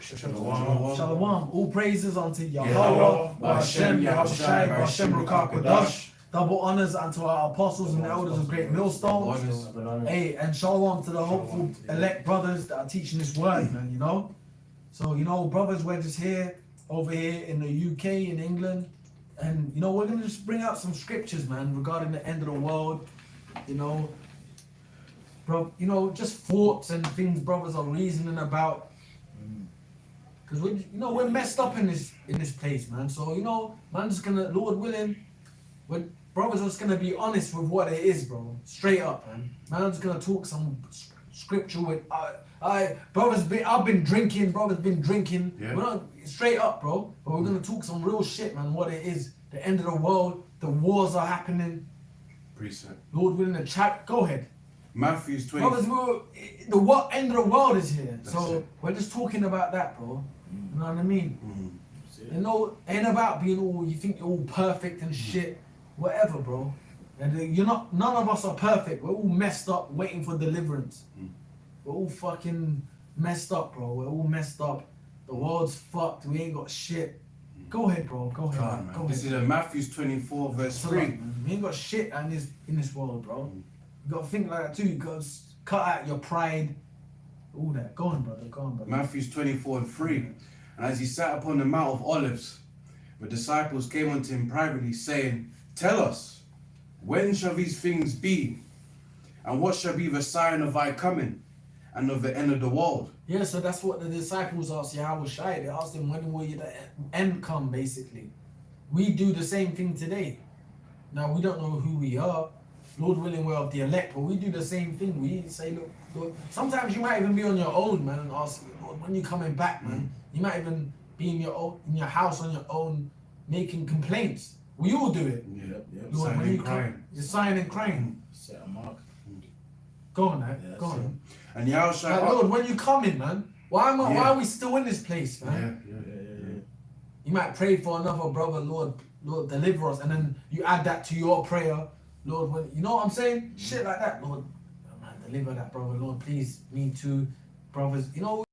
Shalom. Shalom. All praises unto Yahweh, Yahweh, Hashem, Yahushai, Hashem, Ruach Rukakodash. Double honors unto our apostles and elders of Great Millstone. Hey, and shalom to the hopeful elect brothers that are teaching this word, man, you know? So, you know, brothers, we're just here, over here in the UK, in England. And, you know, we're going to just bring out some scriptures, man, regarding the end of the world. You know, bro, you know, just thoughts and things brothers are reasoning about. Because we, you know, we're messed up in this in this place, man. So you know, man, just gonna, Lord willing, when brothers are just gonna be honest with what it is, bro. Straight up, man. Man's gonna talk some scripture with, I, I, brothers, been, I've been drinking, brothers been drinking. Yeah. We're not straight up, bro. But we're gonna talk some real shit, man. What it is, the end of the world, the wars are happening. Precept. Lord willing, the chat. Go ahead. Matthew's 20. Brothers, eh, the what end of the world is here. That's so it. we're just talking about that, bro. You know what I mean? Mm. You know, ain't about being all you think you're all perfect and shit, whatever, bro. And you're not. None of us are perfect. We're all messed up, waiting for deliverance. Mm. We're all fucking messed up, bro. We're all messed up. The world's fucked. We ain't got shit. Go ahead, bro. Go ahead. Man. Go This is ahead. in Matthew's 24, verse a 3. lot, man. We ain't got shit in this in this world, bro. Mm. You gotta think like that too. You gotta cut out your pride, all that. Go on, brother. Go on, brother. Matthew's 24 and 3. And as he sat upon the Mount of Olives, the disciples came unto him privately, saying, Tell us, when shall these things be? And what shall be the sign of thy coming and of the end of the world? Yeah, so that's what the disciples asked Yahawshi. They asked him, when will the end come, basically. We do the same thing today. Now, we don't know who we are. Lord willing, we're of the elect, but we do the same thing. We say, look, Lord, sometimes you might even be on your own, man, and ask, when you're coming back, man? Mm. You might even be in your own, in your house on your own, making complaints. We all do it. Yep, yep. Lord, Sighing when you and come, crying. you're sighing and crying. Mm. Set a mark. Go on, man. Yeah, Go on. And Yahushua. Like, Lord, when you coming, man? Why am I, why are we still in this place, man? yeah, Yeah, yeah, yeah. You might pray for another brother, Lord, Lord, deliver us, and then you add that to your prayer, Lord. When you know what I'm saying, mm. shit like that, Lord, deliver that brother, Lord, please, me too, brothers. You know,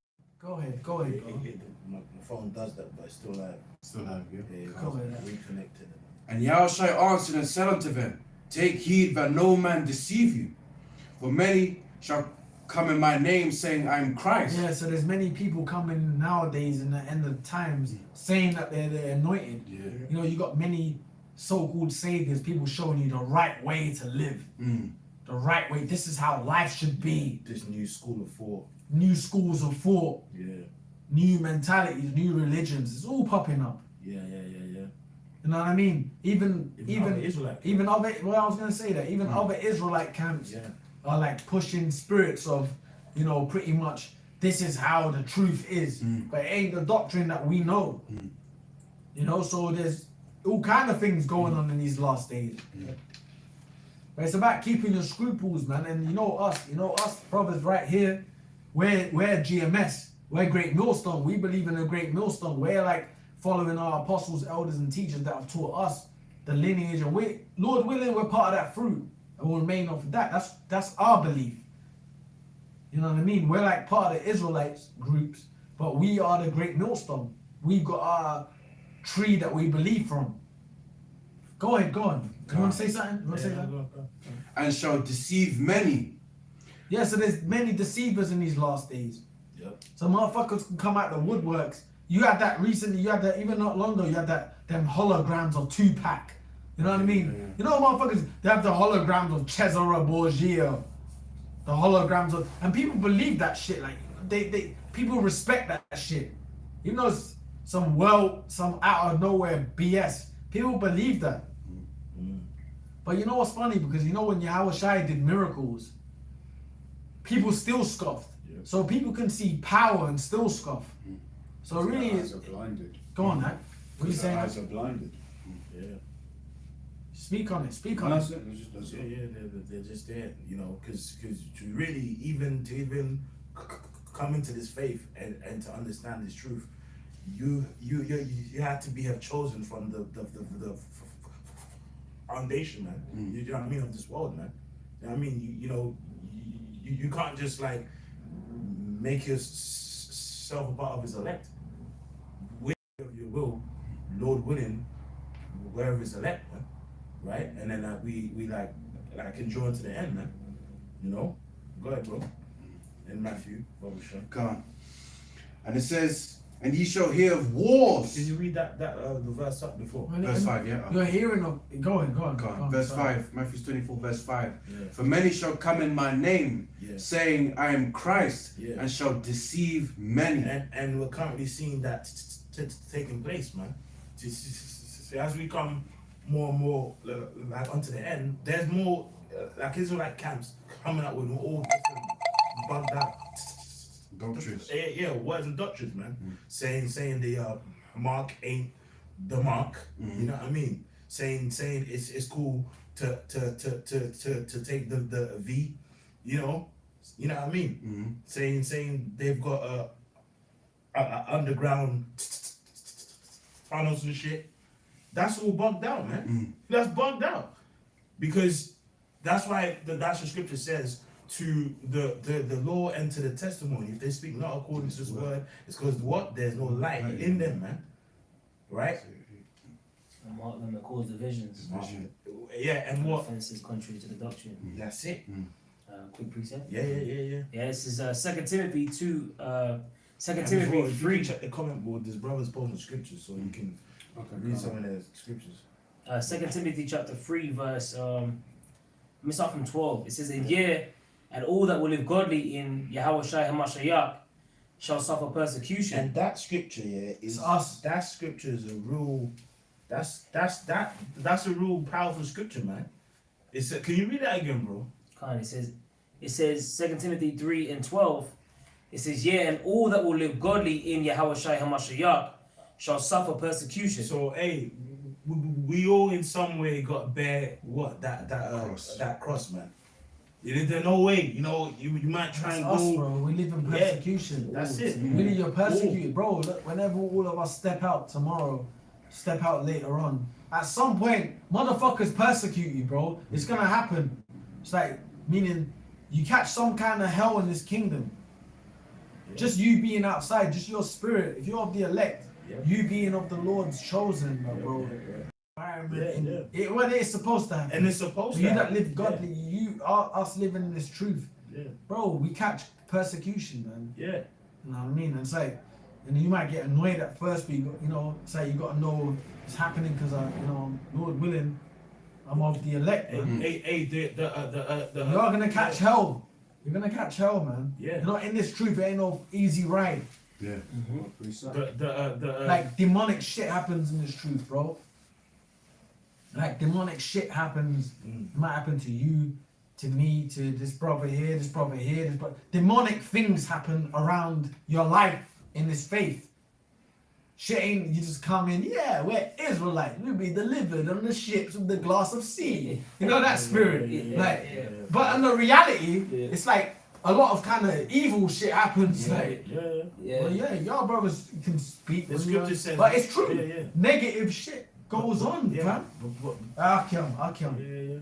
go ahead, go ahead, It- bro. it- it- my, my phone does that, but it's still have. Still have you. yeah, it's Come on. reconnected. And Yahushua answered and said unto them, Take heed that no man deceive you. For many shall come in my name, saying, I am Christ. Yeah, so there's many people coming nowadays in the end of times saying that they're, they're anointed. Yeah. You know, you got many so-called saviors, people showing you the right way to live, Mm. The right way. This is how life should be. This new school of thought. New schools of thought. Yeah, new mentalities, new religions. It's all popping up. yeah, yeah, yeah, yeah. You know what I mean? Even Even even other Israelite even other well, I was gonna say that even other Israelite camps Yeah, are like pushing spirits of, you know, pretty much this is how the truth is, Mm. but it ain't the doctrine that we know. Mm. You know, so there's all kind of things going on in these last days. Yeah. But it's about keeping your scruples, man. And you know us, you know us brothers right here. We're we're GMS. We're Great Millstone. We believe in a Great Millstone. We're like following our apostles, elders, and teachers that have taught us the lineage. And we, Lord willing, we're part of that fruit, and we'll remain off of that. That's that's our belief. You know what I mean? We're like part of the Israelites groups, but we are the Great Millstone. We've got our tree that we believe from. Go ahead, go on. You want to say something? You want to say something? go, go, go. And shall deceive many. Yeah, so there's many deceivers in these last days. Yep. So motherfuckers can come out the woodworks. You had that recently, you had that even not long ago, you had that them holograms of Tupac. You know what I mean? Yeah, yeah. You know motherfuckers, they have the holograms of Cesare Borgia. The holograms of and people believe that shit. Like they they people respect that shit. Even though it's some well some out of nowhere BS. People believe that. Mm. But you know what's funny? Because you know when Yahawshi did miracles, people still scoffed. Yeah. So people can see power and still scoff. Mm. So really, Their it's, eyes are blinded. go on, that. What are you saying? eyes are blinded. Yeah. Speak on it. Speak on And it. that's it. Just- that's Yeah, yeah, they're, they're- they're just there, you know, because to really even to even c- c- come into this faith and, and to understand this truth, you you you you had to be have chosen from the the, the, the f- f- foundation, man. Mm. You know what I mean of this world, man. You know what I mean, you, you know, you, you can't just like make yourself a part of his elect. With your will, Lord willing, wherever his elect, man. Right? And then like we we like like enjoy to the end, man. You know? Go ahead, bro. In Matthew, Brother Sean. Come on. And it says, and ye shall hear of wars. Did you read that that uh, the verse up before? When- Verse 5, yeah. You're hearing of. Go on, go on. Go go on. on, Verse sorry. 5, Matthew 24, verse 5. Yeah. For many shall come in my name, Yeah. saying, I am Christ, Yeah. and shall deceive many. And and we're currently seeing that t- t- t- taking place, man. As we come more and more uh, like onto the end, there's more uh, like Israelite camps coming up with all different bugged out Doctrines. Yeah, yeah, words and doctrines, man. Mm. Saying saying the uh, mark ain't the mark. Mm. You know what I mean? Saying saying it's it's cool to to to to to, to take the the V. You know, you know what I mean? Mhm. Saying saying they've got a, a, a underground tunnels and shit. That's all bugged out, man. Mm. That's bugged out because that's why the that's what scripture says to the, the the law and to the testimony. If they speak not according to this word, it's because what there's no light in them, man. Right? And mark them that cause divisions. Vision. Yeah, and And what? offenses contrary to the doctrine. That's it. Uh, quick precept. Yeah, yeah, yeah, yeah. Yeah, this is uh, Second Timothy two. Uh, Second And Timothy before, you three. check the comment board. There's brothers posting scriptures, so you can Okay, read some on. of their scriptures. Uh, Second Timothy chapter three verse. Um, let me start from twelve. It says, "In year, and all that will live godly in Yahawshi Hamashiach shall suffer persecution." And that scripture, yeah, is It's us. That scripture is a real. That's that's that that's a real powerful scripture, man. It's a, can you read that again, bro? Kind. It says, it says Second Timothy three and twelve. It says, "Yeah, and all that will live godly in Yahawshi Hamashiach shall suffer persecution." So, hey, we, we all in some way got bear what that that uh, Cross. that cross, man. There- There's no way, you know. You, you might try That's and us, go. bro. We live in Yeah, persecution. that's it. Really, you're persecuted, bro. Look, whenever all of us step out tomorrow, step out later on, at some point, motherfuckers persecute you, bro. It's gonna happen. It's like meaning you catch some kind of hell in this kingdom. Just you being outside, just your spirit. If you're of the elect, Yeah. you being of the Lord's chosen, Yeah, bro. Yeah, yeah. Environment Yeah, yeah. It, when it's supposed to happen. And it's supposed to. you to. that happen. live godly, you are us living in this truth, Yeah, bro. We catch persecution, man. yeah, yeah. You know what I mean? And it's like, and you might get annoyed at first, but you, got, you know, say like you got to know it's happening because I, you know, Lord willing, I'm of the elect. Hey, Man. hey, hey, the the uh, the uh, the. You're gonna catch hell. You're gonna catch hell, man. Yeah. You're not in this truth. It ain't no easy ride. Yeah. The the uh, the. Uh, Like demonic shit happens in this truth, bro. Like demonic shit happens. It might happen to you, to me, to this brother here, this brother here, this brother. Demonic things happen around your life in this faith. Shit ain't you just come in, yeah, we're Israelite. We'll be delivered on the ships with the glass of sea. You know that spirit. Yeah, like yeah. but in the reality, Yeah. it's like a lot of kind of evil shit happens. Like yeah, yeah. Yeah. well, yeah, y'all brothers can speak. The scripture says- but it's true. Yeah, yeah. Negative shit goes on, Yeah, fam. but, but, I'll kill him. I'll kill yeah, him. yeah.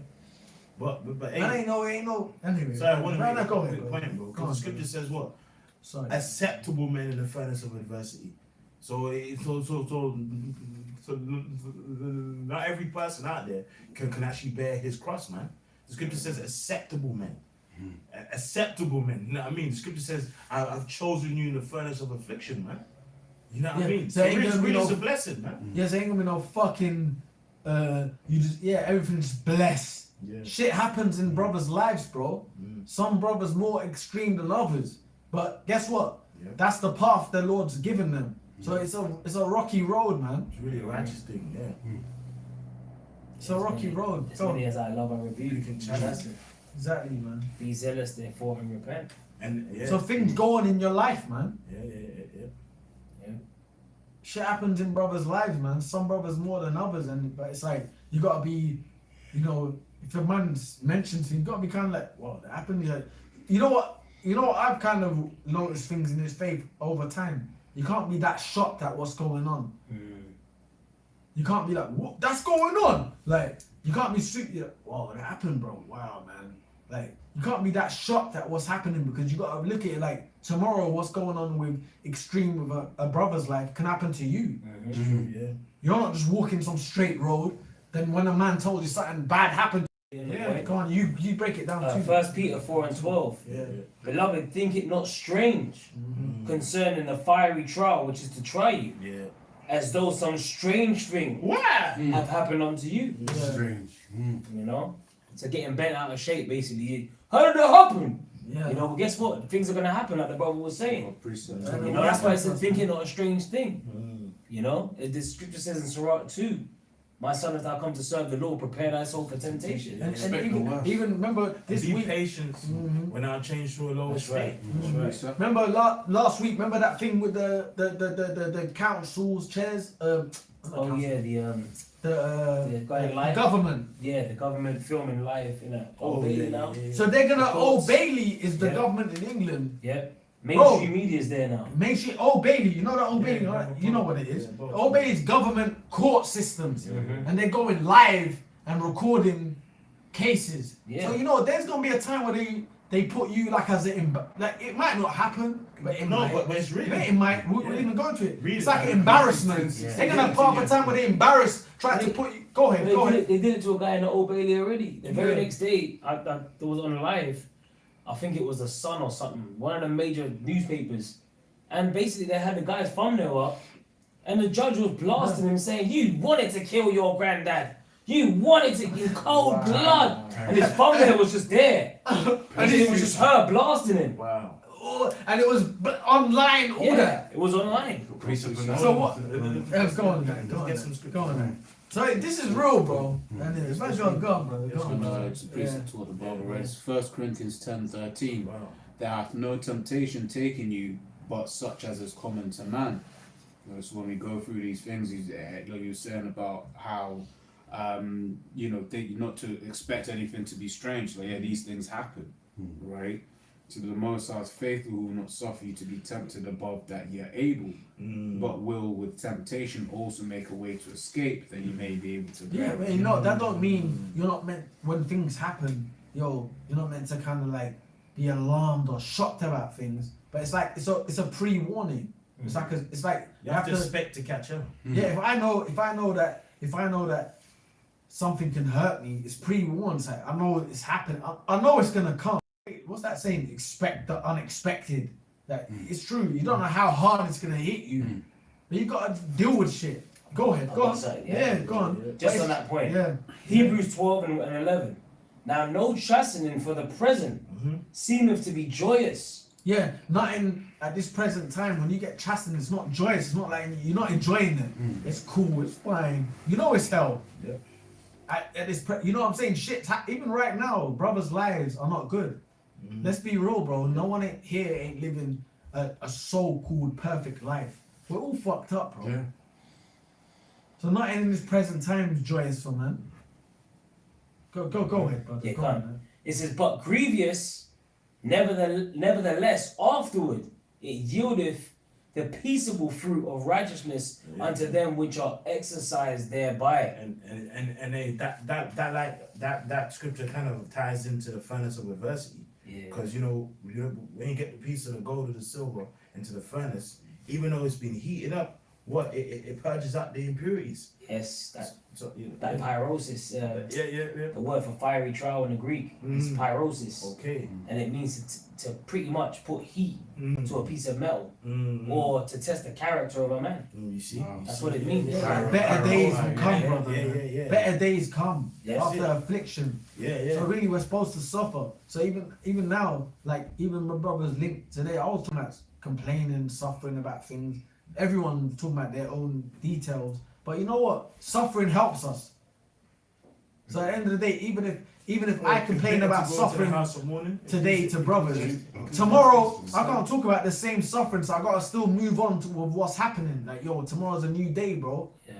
But but but hey, That ain't no, ain't no. Anyway, sorry, I want to Right, make now, a go ahead, point, bro. Because the scripture bro. says what? Sorry. acceptable men in the furnace of adversity. So, it- so, so, so, so, not every person out there can, can actually bear his cross, man. The scripture says acceptable men. Hmm. A- Acceptable men. You know what I mean? The scripture says, I, I've chosen you in the furnace of affliction, man. You know what I mean? so So, ain't really, gonna be really no- is a blessing, man. Yes, ain't gonna be no fucking. Uh, you just yeah, everything's blessed. Yeah. Shit happens in brothers' lives, bro. Mm. Some brothers more extreme than others, but guess what? Yeah. That's the path the Lord's given them. So it's a it's a rocky road, man. It's really a righteous thing, yeah. It's a rocky road. As many as I love and You can And that's challenge it. Exactly, man. Be zealous, therefore, and repent. And yeah. So things go on in your life, man. yeah, yeah, yeah, yeah. Shit happens in brothers' lives, man. Some brothers more than others, and but it's like you gotta be, you know, if a man's mentioned to you, gotta be kind of like, what that happened? Like, you know what? You know what? I've kind of noticed things in his faith over time. You can't be that shocked at what's going on. Hmm. You can't be like, what? That's going on. Like you can't be strictly like, whoa, that happened, bro. Wow, man. Like you can't be that shocked at what's happening because you gotta look at it like tomorrow what's going on with extreme with a, a brother's life can happen to you. Mhm. Yeah. You're not just walking some straight road. Then when a man told you something bad happened, Yeah. go on, you you break it down Uh, too. First Peter four and twelve. Yeah. Beloved, think it not strange Mm. concerning the fiery trial which is to try you, Yeah. as though some strange thing What? have happened unto you. Yeah. Strange. Mm. You know, so getting bent out of shape basically. How did it happen? Yeah. You know, guess what? Things are gonna happen, like the brother was saying. Oh, precept. Yeah. You know, that's why it's a thinking not a strange thing. Mm. You know, It- the scripture says in Sirach 2, My son, if thou come to serve the Lord, prepare thy soul for temptation. And, and Expect the even, even remember this Be week. patient Mhm. when I change to a lower That's right. state. That's right. Remember la- last week? Remember that thing with the the the the, the, the council's chairs? Um, Oh council, yeah, the um, The, uh, the guy live. government. Yeah, the government filming live in a Oh, oh, yeah, now. yeah, yeah. So they're gonna. Of Old. Bailey is the Yeah. government in England. Yeah, mainstream media is there now. Make sure Old Bailey. You know that Old Yeah, Bailey. right? You know what it is. yeah. Old Bailey's government court systems, Mhm. and they're going live and recording cases. Yeah. So you know, there's gonna be a time where they they put you like as an like it might not happen, but it No, might. but, but it's really. Yeah, it might. We, we're Yeah. even going to it. Read it's it, like an embarrassment. Yeah. They're gonna up a time where they embarrass, trying to put you. Go ahead, They go did, ahead. they did it to a guy in the Old Bailey already. The very Yeah. next day, I, I that was on live. I think it was the Sun or something, one of the major newspapers, and basically they had the guy's thumbnail up, and the judge was blasting him, saying, "You wanted to kill your granddad. You wanted to in cold Wow. blood," and his thumbnail was just there, and it was just her blasting him. Wow. Oh, and it was b- online. All Yeah, it was online. So what? Let's Let's go on, man. Go on, get some script. Go on, man. So this is real, bro. And it's not your gun, brother. Go on. No, it's a precept to what the Bible reads. First Corinthians ten thirteen. Wow. There hath no temptation taken you, but such as is common to man. You know, So when we go through these things, you- eh, like you were saying about how, um, you know, they, not to expect anything to be strange. Like yeah, these things happen, right? To the Most High is faithful, who will not suffer you to be tempted above that ye are able, Mm. but will with temptation also make a way to escape, that you may be able to Yeah, bear it. but you know that don't mean you're not meant when things happen. Yo, you're not meant to kind of like be alarmed or shocked about things. But it's like it's a it's a pre-warning. It's like a, it's like You have to expect to catch up. Yeah, if I know if I know that if I know that something can hurt me, it's pre-warned. Like, I know it's happening. I, I know it's gonna come. What's that saying? Expect the unexpected. That hmm. it's true. You don't know how hard it's gonna hit you, hmm. but you gotta deal with shit. Go ahead. Go on. Yeah, yeah. go on. Just But on that point. Yeah. Hebrews 12 and, and 11. Now, no chastening for the present Mhm. seemeth to be joyous. Yeah, nothing at this present time when you get chastened, it's not joyous. It's not like you're not enjoying it. Hmm. It's cool. It's fine. You know it's hell. Yeah. At, at this, pre- you know what I'm saying? Shit. ha- Even right now, brothers' lives are not good. Mm. Let's be real, bro. No one ain't here ain't living a, a so-called perfect life. We're all fucked up, bro. Yeah. So not in this present time is joyous for man. Go, go, go ahead, brother. Yeah, go go on, on. man. It says, But grievous, nevertheless, nevertheless afterward it yieldeth the peaceable fruit of righteousness Yeah. unto them which are exercised thereby. And and and, and they, that that that like that that scripture kind of ties into the furnace of adversity. Yeah. Because you know, you know, when you get the piece of the gold or the silver into the furnace, even though it's been heated up, what it, it, it purges out the impurities. Yes, that, So, you know, that yeah. pyrosis, uh, yeah, yeah, yeah. the word for fiery trial in the Greek is Mm. pyrosis. Okay. And it means to, to pretty much put heat Mm. to a piece of metal Mm. or to test the character of a man. Mm, you see, Wow. You That's see? what it means. Yeah, Pyro- better days will come, yeah, brother. Yeah, yeah, yeah. Better days come Yes. after Yeah. affliction. Yeah, yeah. So really, we're supposed to suffer. So even even now, like even my brother's linked today, I was talking complaining, suffering about things. Everyone talking about their own details. But you know what? Suffering helps us. So at the end of the day, even if even if I complain about to go to the suffering house of mourning. today to brothers, tomorrow I can't talk about the same suffering. So I gotta still move on to with what's happening. Like yo, tomorrow's a new day, bro. Yeah.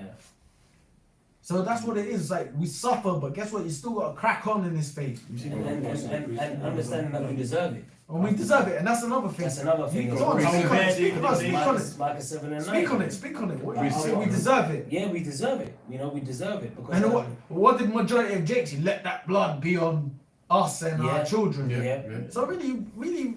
So that's what it is. Like we suffer, but guess what? You still gotta crack on in this faith. You see, And, and, and, and, and understanding that we deserve it. And we deserve it, and that's another thing. That's another thing. Go on, speak on it, speak on it, speak on it. Micah 7 and 9. Speak on it, speak on it. What you Read say it. we deserve it. Yeah, we deserve it. You know, we deserve it. Because And what what did majority of Jakes? Let that blood be on us and Yeah. our children. Yeah. Yeah. yeah. So really, really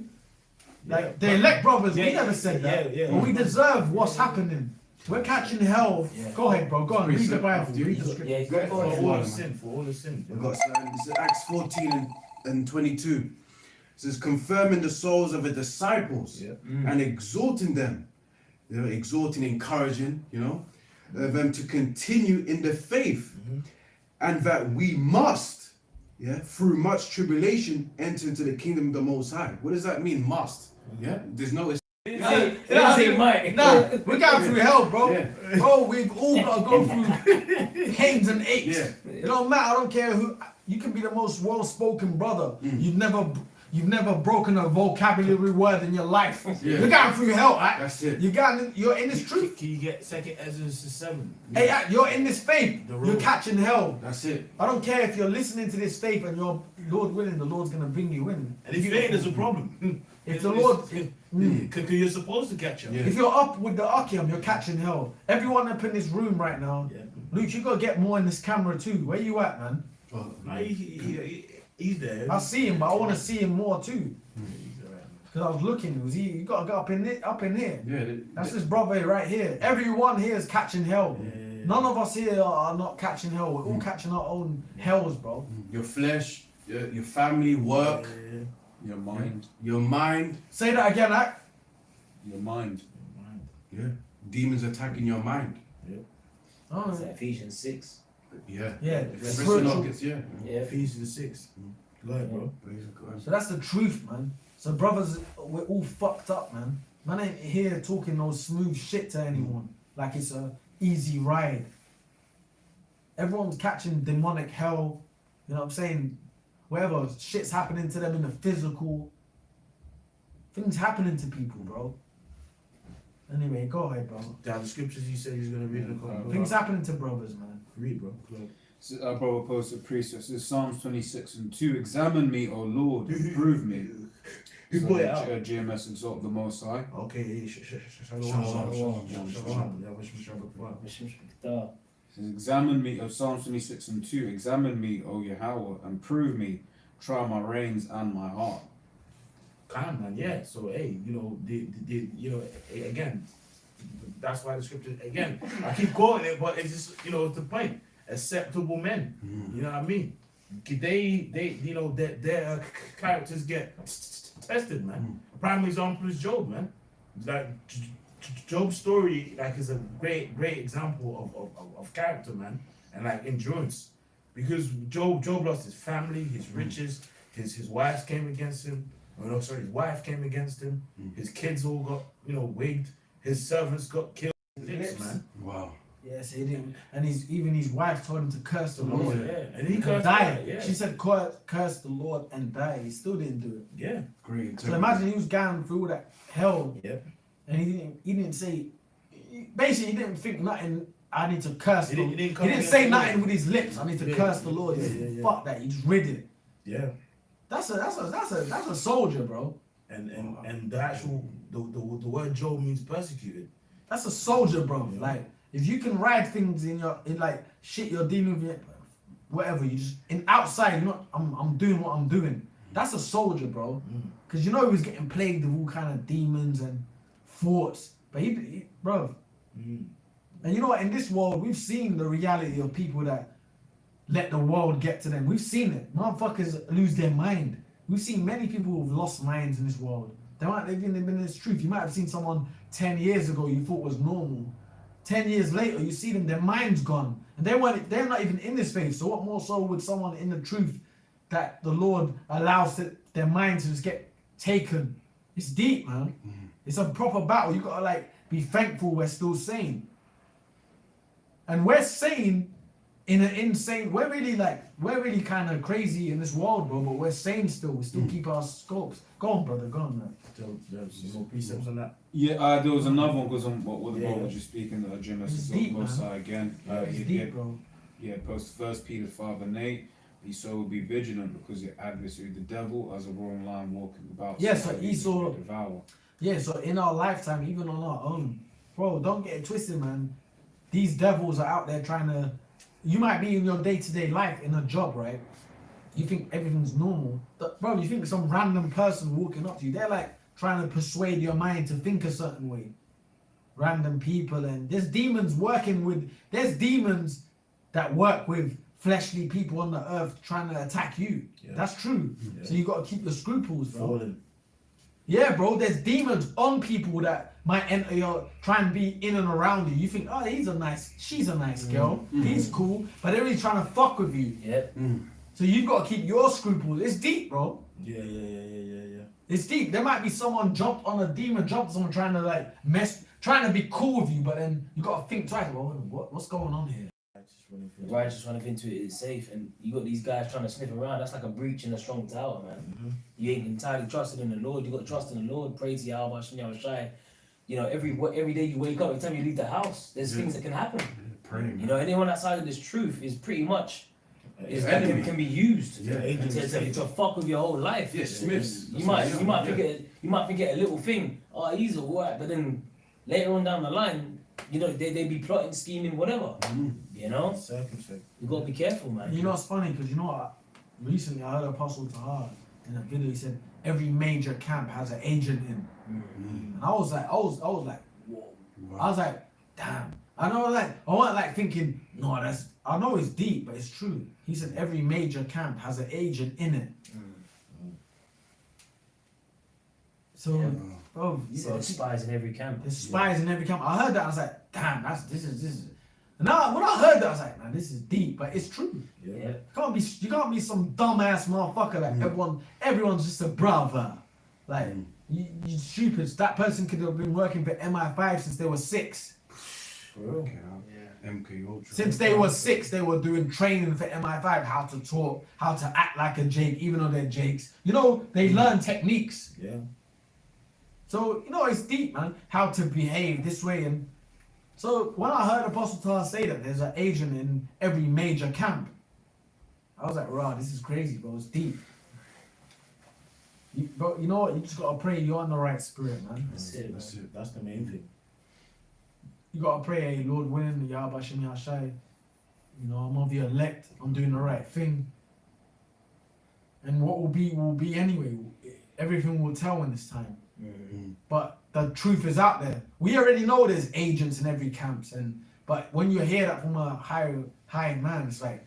Like Yeah. the elect brothers, Yeah, we never yeah, said that. yeah, yeah. But we deserve what's happening. We're catching hell. Yeah. Go ahead, bro. Go on. Read the Bible. Read the scripture. Yeah, Go go For on. all the sin, for all the sin. We've got uh, this is Acts 14 and, and 22. It says, confirming the souls of the disciples Yeah. and exhorting them, you know, exhorting, encouraging, you know, uh, them to continue in the faith, and that we must, yeah, through much tribulation, enter into the kingdom of the Most High. What does that mean? Must, yeah. There's no. it's- They say- they say might. Nah, we got through hell, bro. Yeah. Bro, we've all got to go through pains and aches. Yeah. It don't matter. I don't care who. You can be the most well-spoken brother. Mm. You've never, you've never broken a vocabulary word in your life. Yeah. You're going through hell, right? That's it. You got, you're in this Can, truth. can you get second Ezra seven? Hey, you're in this faith. You're catching hell. That's it. I don't care if you're listening to this faith and you're Lord willing, the Lord's gonna bring you in. And if you ain't, there's a problem. If the Lord, Mm. you're supposed to catch him. Yeah. if you're up with the Akim, you're catching hell. Everyone up in this room right now, Yeah. Luke, you gotta get more in this camera too. Where you at, man? Oh, Nah, he, he, he, he's there. I see him, but I want to see him more too. He's alright, man. Cause I was looking, was he? You gotta go up in it, up in here. yeah. the- That's his brother right here. Everyone here is catching hell. Yeah. None of us here are not catching hell. We're all mm. catching our own hells, bro. Mm. your flesh, your, your family, work, Yeah. Your mind. your mind. Say that again, Ak. Your mind. Yeah. Demons attacking your mind. Yeah. Oh, It's Ephesians 6. Yeah. yeah, Prison spiritual. yeah. Yeah. Ephesians six. Go ahead, bro. Praise God. So that's the truth, man. So brothers, we're all fucked up, man. Man ain't here talking no smooth shit to anyone like it's a easy ride. Everyone's catching demonic hell. You know what I'm saying? Whatever shit's happening to them in the physical. Things happening to people, bro. Anyway, go ahead, bro. Down the scriptures you said he's gonna read in the comment. Things happening to brothers, man. Read, bro. Go. So, uh, brother posted precept. This is Psalms 26 and 2. Examine me, O Lord, and prove me. Who So, put it uh, out? GMS exalt the Most High. Okay, shalom. It says, Examine me, of Psalms 26 and 2. Examine me, O Yahweh, and prove me. Try my reins and my heart. Calm, man. Yeah. So, hey, you know, the, the, the you know, again, that's why the scripture. Again, I keep quoting it, but it's just, you know, it's the point. Acceptable men. You know what I mean? They, they, you know, their, their characters get tested, man. Mm. Prime example is Job, man. Like Job's story, like, is a great, great example of, of, of, of character, man, and like endurance. Because Job, Job lost his family, his mm. riches, his his wives came against him. Oh no, sorry, his wife came against him. Hmm. His kids all got, you know, wigged. His servants got killed. Lips, man. Wow. Yes, he didn't. And his even his wife told him to curse the oh, Yeah, Lord. and he And cursed die. Yeah, She said, "Curse curse the Lord and die." He still didn't do it. yeah, Great. So imagine he was going through that hell, yeah. and he didn't. He didn't say. Basically, he didn't think nothing. I need to curse. He the, didn't- he he didn't, didn't say nothing with his lips. I need to Yeah, curse the Lord. He yeah, said, yeah, yeah. Fuck that. He just read it. Yeah, That's a that's a that's a that's a soldier, bro. and and and the actual the, the, the word Job means persecuted. That's a soldier, bro. Yeah. Like if you can ride things in your in like shit you're dealing with, whatever you just in outside. You're not. I'm I'm doing what I'm doing. That's a soldier, bro. Mm. Because you know he was getting plagued with all kind of demons and thoughts. But he, he bro. Mm. And you know what? In this world, we've seen the reality of people that let the world get to them. We've seen it. Motherfuckers lose their mind. We've seen many people who've lost minds in this world. They might been, they've been in this truth. You might have seen someone ten years ago you thought was normal. Ten years later, you see them, their mind's gone, and they weren't. They're not even in this faith. So what more so would someone in the truth that the Lord allows it, their minds to just get taken? It's deep, man. Mm-hmm. It's a proper battle. You gotta like be thankful we're still sane. And we're sane in an insane. We're really like we're really kind of crazy in this world, bro. But we're sane still. We still keep our scopes. Go on, brother. Go on, man. So there's more precepts on that. Yeah, uh, there was another one because on what, what Yeah, brother yeah. was just speaking, uh, GMS It's exalt the deep, Most man. High again. Uh, It's yeah, deep, yeah, bro. Yeah, post First Peter five and eight. Esau will be vigilant because your adversary, the devil, as a roaring lion walking about. Yeah, so seeking he Esau- may devour. Yeah. So in our lifetime, even on our own, bro, don't get it twisted, man. These devils are out there trying to. You might be in your day to day life in a job, right? You think everything's normal, but bro, you think some random person walking up to you, they're like trying to persuade your mind to think a certain way. Random people and there's demons working with there's demons that work with fleshly people on the earth trying to attack you. Yeah. That's true. Yeah. So you gotta keep your scruples, bro. Fallen. Yeah, bro. There's demons on people that might enter your try and uh, be in and around you. You think, oh, he's a nice, she's a nice girl, mm-hmm. he's cool, but they're really trying to fuck with you. Yep. Mm. So you've got to keep your scruples. It's deep, bro. Yeah, yeah, yeah, yeah, yeah, yeah. It's deep. There might be someone jumped on a demon, jumped on someone trying to like mess, trying to be cool with you, but then you got to think twice. Well, what, what's going on here? I just running through. The righteous running into it is safe, and you got these guys trying to sniff around. That's like a breach in a strong tower, man. Mhm. You ain't entirely trusted in the Lord. You got to trust in the Lord. Pray to Yahweh Shem Yahawshi. You know, every every day you wake up, every time you leave the house, there's Yeah. things that can happen. Praying. You know, anyone outside of this truth is pretty much is Yeah, enemy can be used Yeah, to, to, to, to fuck with your whole life. Yeah, Smiths. You might you might forget you might forget a little thing. Oh, he's alright, but then later on down the line, you know they they be plotting, scheming, whatever. Mm. You know, Circumspect. you gotta be careful, man. You know it's funny? Because you know what? Recently, I heard Apostle Tahar in a video. He said every major camp has an agent in, Mm. and I was like, I was, I was like, whoa. I was like, damn. I know, like, I wasn't like thinking, no, that's. I know it's deep, but it's true. He said every major camp has an agent in it. So, Yeah. bro, you So gotta there's keep- spies in every camp. there's spies in every camp. I heard that. I was like, damn, that's this is this is. And now when I heard that, I was like, man, this is deep, but it's true. Yeah. Yeah. You can't be you can't be some dumbass motherfucker that everyone everyone's just a brother. Like Mm. you, you stupid. That person could have been working for MI5 since they were six. For real. Okay, now, MK Ultra. Since they were six, they were doing training for MI5, how to talk, how to act like a Jake, even though they're Jakes. You know, they learn techniques. Yeah. So you know it's deep, man. How to behave this way, and so when I heard Apostle Tahar say that there's an agent in every major camp, I was like, "Wow, this is crazy, bro. It's deep." You, but you know what? You just gotta pray you're on the right spirit, man. That's it, That's man. it. That's the main thing. You gotta pray, hey, Lord willing, Yahweh Shem Yahshai. You know, I'm of the elect. I'm doing the right thing. And what will be will be anyway. Everything will tell in this time. Mm. but the truth is out there. We already know there's agents in every camps, and but when you hear that from a higher high man, it's like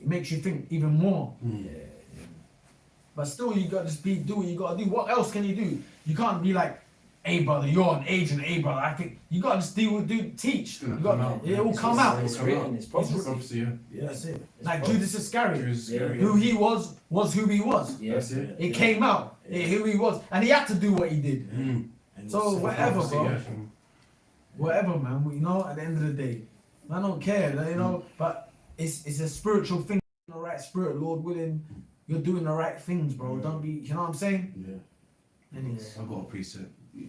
it makes you think even more. Mm. But still, you gotta just be do what you gotta do. What else can you do? You can't be like, "Hey brother, you're an agent." Hey brother, I think you gotta just do what do teach. You gonna got come it will come out. It's written. It's prophecy. Prophecy, yeah. Yeah. That's it. It's Like prophecy. Judas Iscariot, Jews, Yeah. scary. who he was was who he was. Yeah. That's it. It came out who he was, and he had to do what he did. Mm. And So whatever, bro. Whatever, man. You know, at the end of the day, I don't care. You know, but it's it's a spiritual thing. The right spirit, Lord willing, you're doing the right things, bro. Don't be. You know what I'm saying? Yeah. I've got a preset.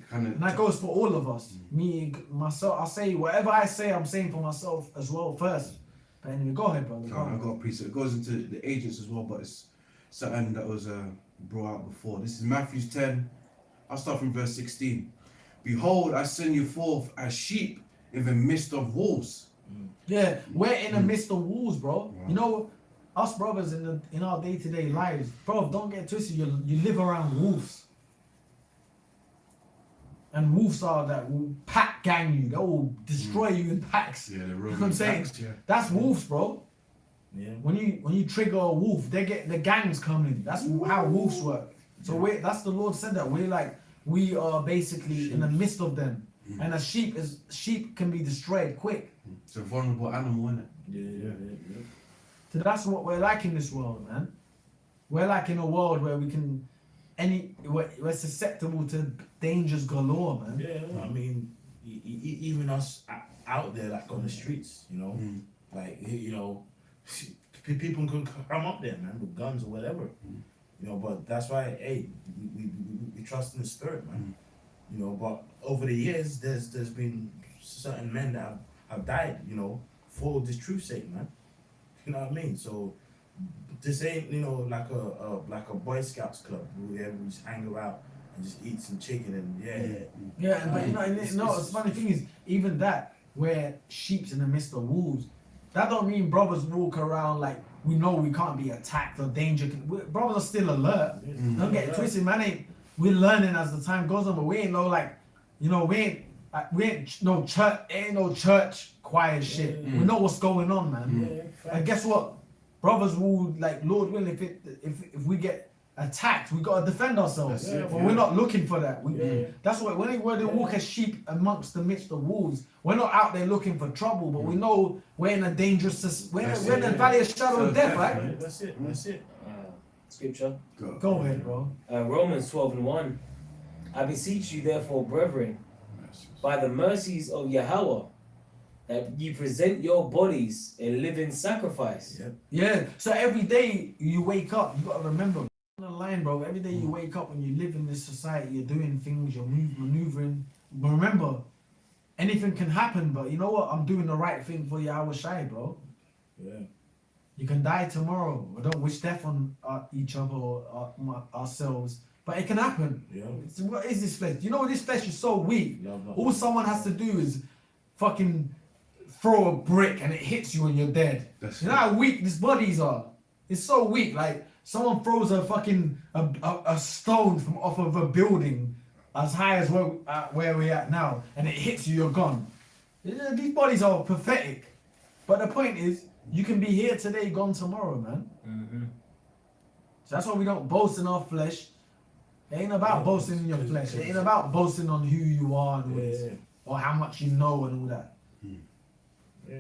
Kind and that goes for all of us. Me, myself. I say whatever I say, I'm saying for myself as well first. But anyway, go ahead, brother. Go I've got a preset. It goes into the agents as well, but it's something that was uh, brought out before. This is Matthew's 10. I'll start from verse 16. Behold, I send you forth as sheep in the midst of wolves. Mm. Yeah, we're in the mm. midst of wolves, bro. Wow. You know, us brothers in the in our day to day lives, bro. Don't get twisted. You you live around wolves, and wolves are that will pack gang you. They will destroy mm. you in packs. Yeah, they're You know what I'm saying? packs, Yeah. That's wolves, bro. Yeah. When you when you trigger a wolf, they get the gangs coming. That's how wolves work. So we that's the Lord said that we're like we are basically in the midst of them, and a sheep is sheep can be destroyed quick. It's a vulnerable animal, isn't it? Yeah. Yeah. Yeah. So that's what we're like in this world, man. We're like in a world where we can any we're, we're susceptible to dangers galore, man. Yeah, I mean, e- e- e- even us out there, like on the streets, you know, Mm. like you know, people can come up there, man, with guns or whatever, you know. But that's why, hey, we, we, we, we trust in the spirit, man. Mm. You know, but over the years, there's there's been certain men that have, have died, you know, for this truth's sake, man. You know what I mean? So this ain't, you know, like a, a like a Boy Scouts club where we just hang around and just eat some chicken and yeah. Mm. Yeah, and but you know, and It's- you know, it's- the funny thing is, even that, where sheep's in the midst of wolves, that don't mean brothers walk around like we know we can't be attacked or danger. Can, brothers are still alert. Mm. Don't get it twisted, man. Ain't we're learning as the time goes on, but we ain't no like, you know, we ain't uh, we ain't no church, ain't no church choir shit. We know what's going on, man. And guess what, brothers will like Lord willing, if it if if we get attacked, we gotta defend ourselves. That's it, but yeah. we're not looking for that. We, Yeah. That's why when they, when they walk as sheep amongst the midst of wolves, we're not out there looking for trouble, but we know we're in a dangerous, sis- we're, That's we're in it, the valley of shadow So of death, definitely. right? Yeah, that's it. That's it. Uh, scripture. Go. Go ahead, bro. Uh, Romans 12 and 1. I beseech you, therefore, brethren, by the mercies of Yahweh, that you present your bodies a living sacrifice. Yeah. Yeah. So every day you wake up, you gotta remember on the line, bro. Every day you wake up and you live in this society, you're doing things, you're move, maneuvering. But remember, anything can happen. But you know what? I'm doing the right thing for you. I was shy, bro. Yeah. You can die tomorrow. I don't wish death on uh, each other or uh, my, ourselves, but it can happen. Yeah. It's, what is this flesh? You know this flesh is so weak. All someone has to do is fucking throw a brick and it hits you and you're dead. That's you know it. how weak these bodies are. It's so weak. Like someone throws a fucking a, a, a stone from off of a building as high as where uh, where we're at now, and it hits you, you're gone. These bodies are pathetic. But the point is, you can be here today, gone tomorrow, man. Mm-hmm. So that's why we don't boast in our flesh. It ain't about Yeah. boasting in your flesh. It ain't about boasting on who you are and all Yeah. or how much you know and all that. Yeah.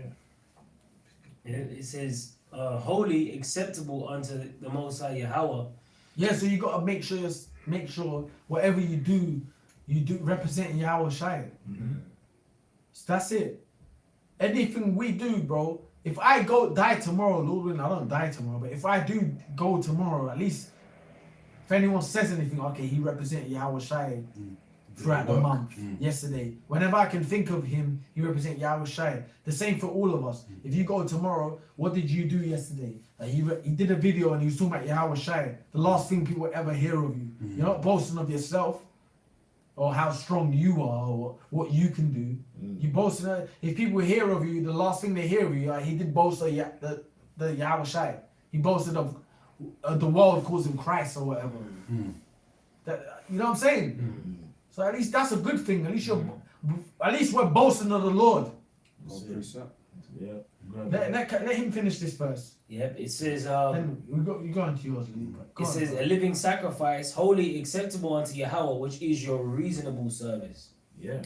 It it says, uh, holy, acceptable unto the Most High Yahweh. Yeah, so you gotta make sure you're- make sure whatever you do, you do representing Yahawshi. So that's it. Anything we do, bro. If I go die tomorrow, Lord willing, I don't die tomorrow, but if I do go tomorrow, at least if anyone says anything, okay, he represented Yahawshi throughout the month, Mm. yesterday. Whenever I can think of him, he represents Yahawshi. The same for all of us. Mm. If you go tomorrow, what did you do yesterday? Like he, re- he did a video and he was talking about Yahawshi. The last thing people ever hear of you. Mm. You're not boasting of yourself or how strong you are or what you can do. Mm. You boasting. of- If people hear of you, the last thing they hear of you, like he did boast of Ya- the the Yahawshi. He boasted of uh, the world calls him Christ or whatever. That you know what I'm saying? So at least that's a good thing. At least you're, at least we're boasting of the Lord. All precept. Yeah. Let, let, let him finish this verse. Yep, it says, um, Then we go. You go on to yours. Lee, go it on, says, bro. a living sacrifice, holy, acceptable unto Yahweh, which is your reasonable service. Yeah.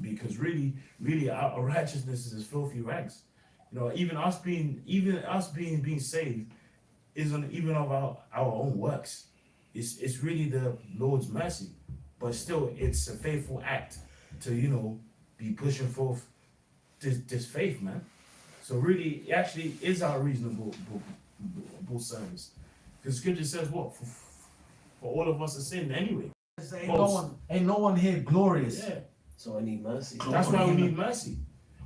Because really, really, our, our righteousness is as filthy rags. You know, even us being, even us being being saved, isn't even of our, our own works. It's it's really the Lord's mercy, but still, it's a faithful act to you know be pushing forth this this faith, man. So really, it actually is our reasonable service. Because Scripture says what for, for all of us are sin anyway. ain't no one, ain't no one here glorious. Yeah, So I need mercy. that's why we need mercy.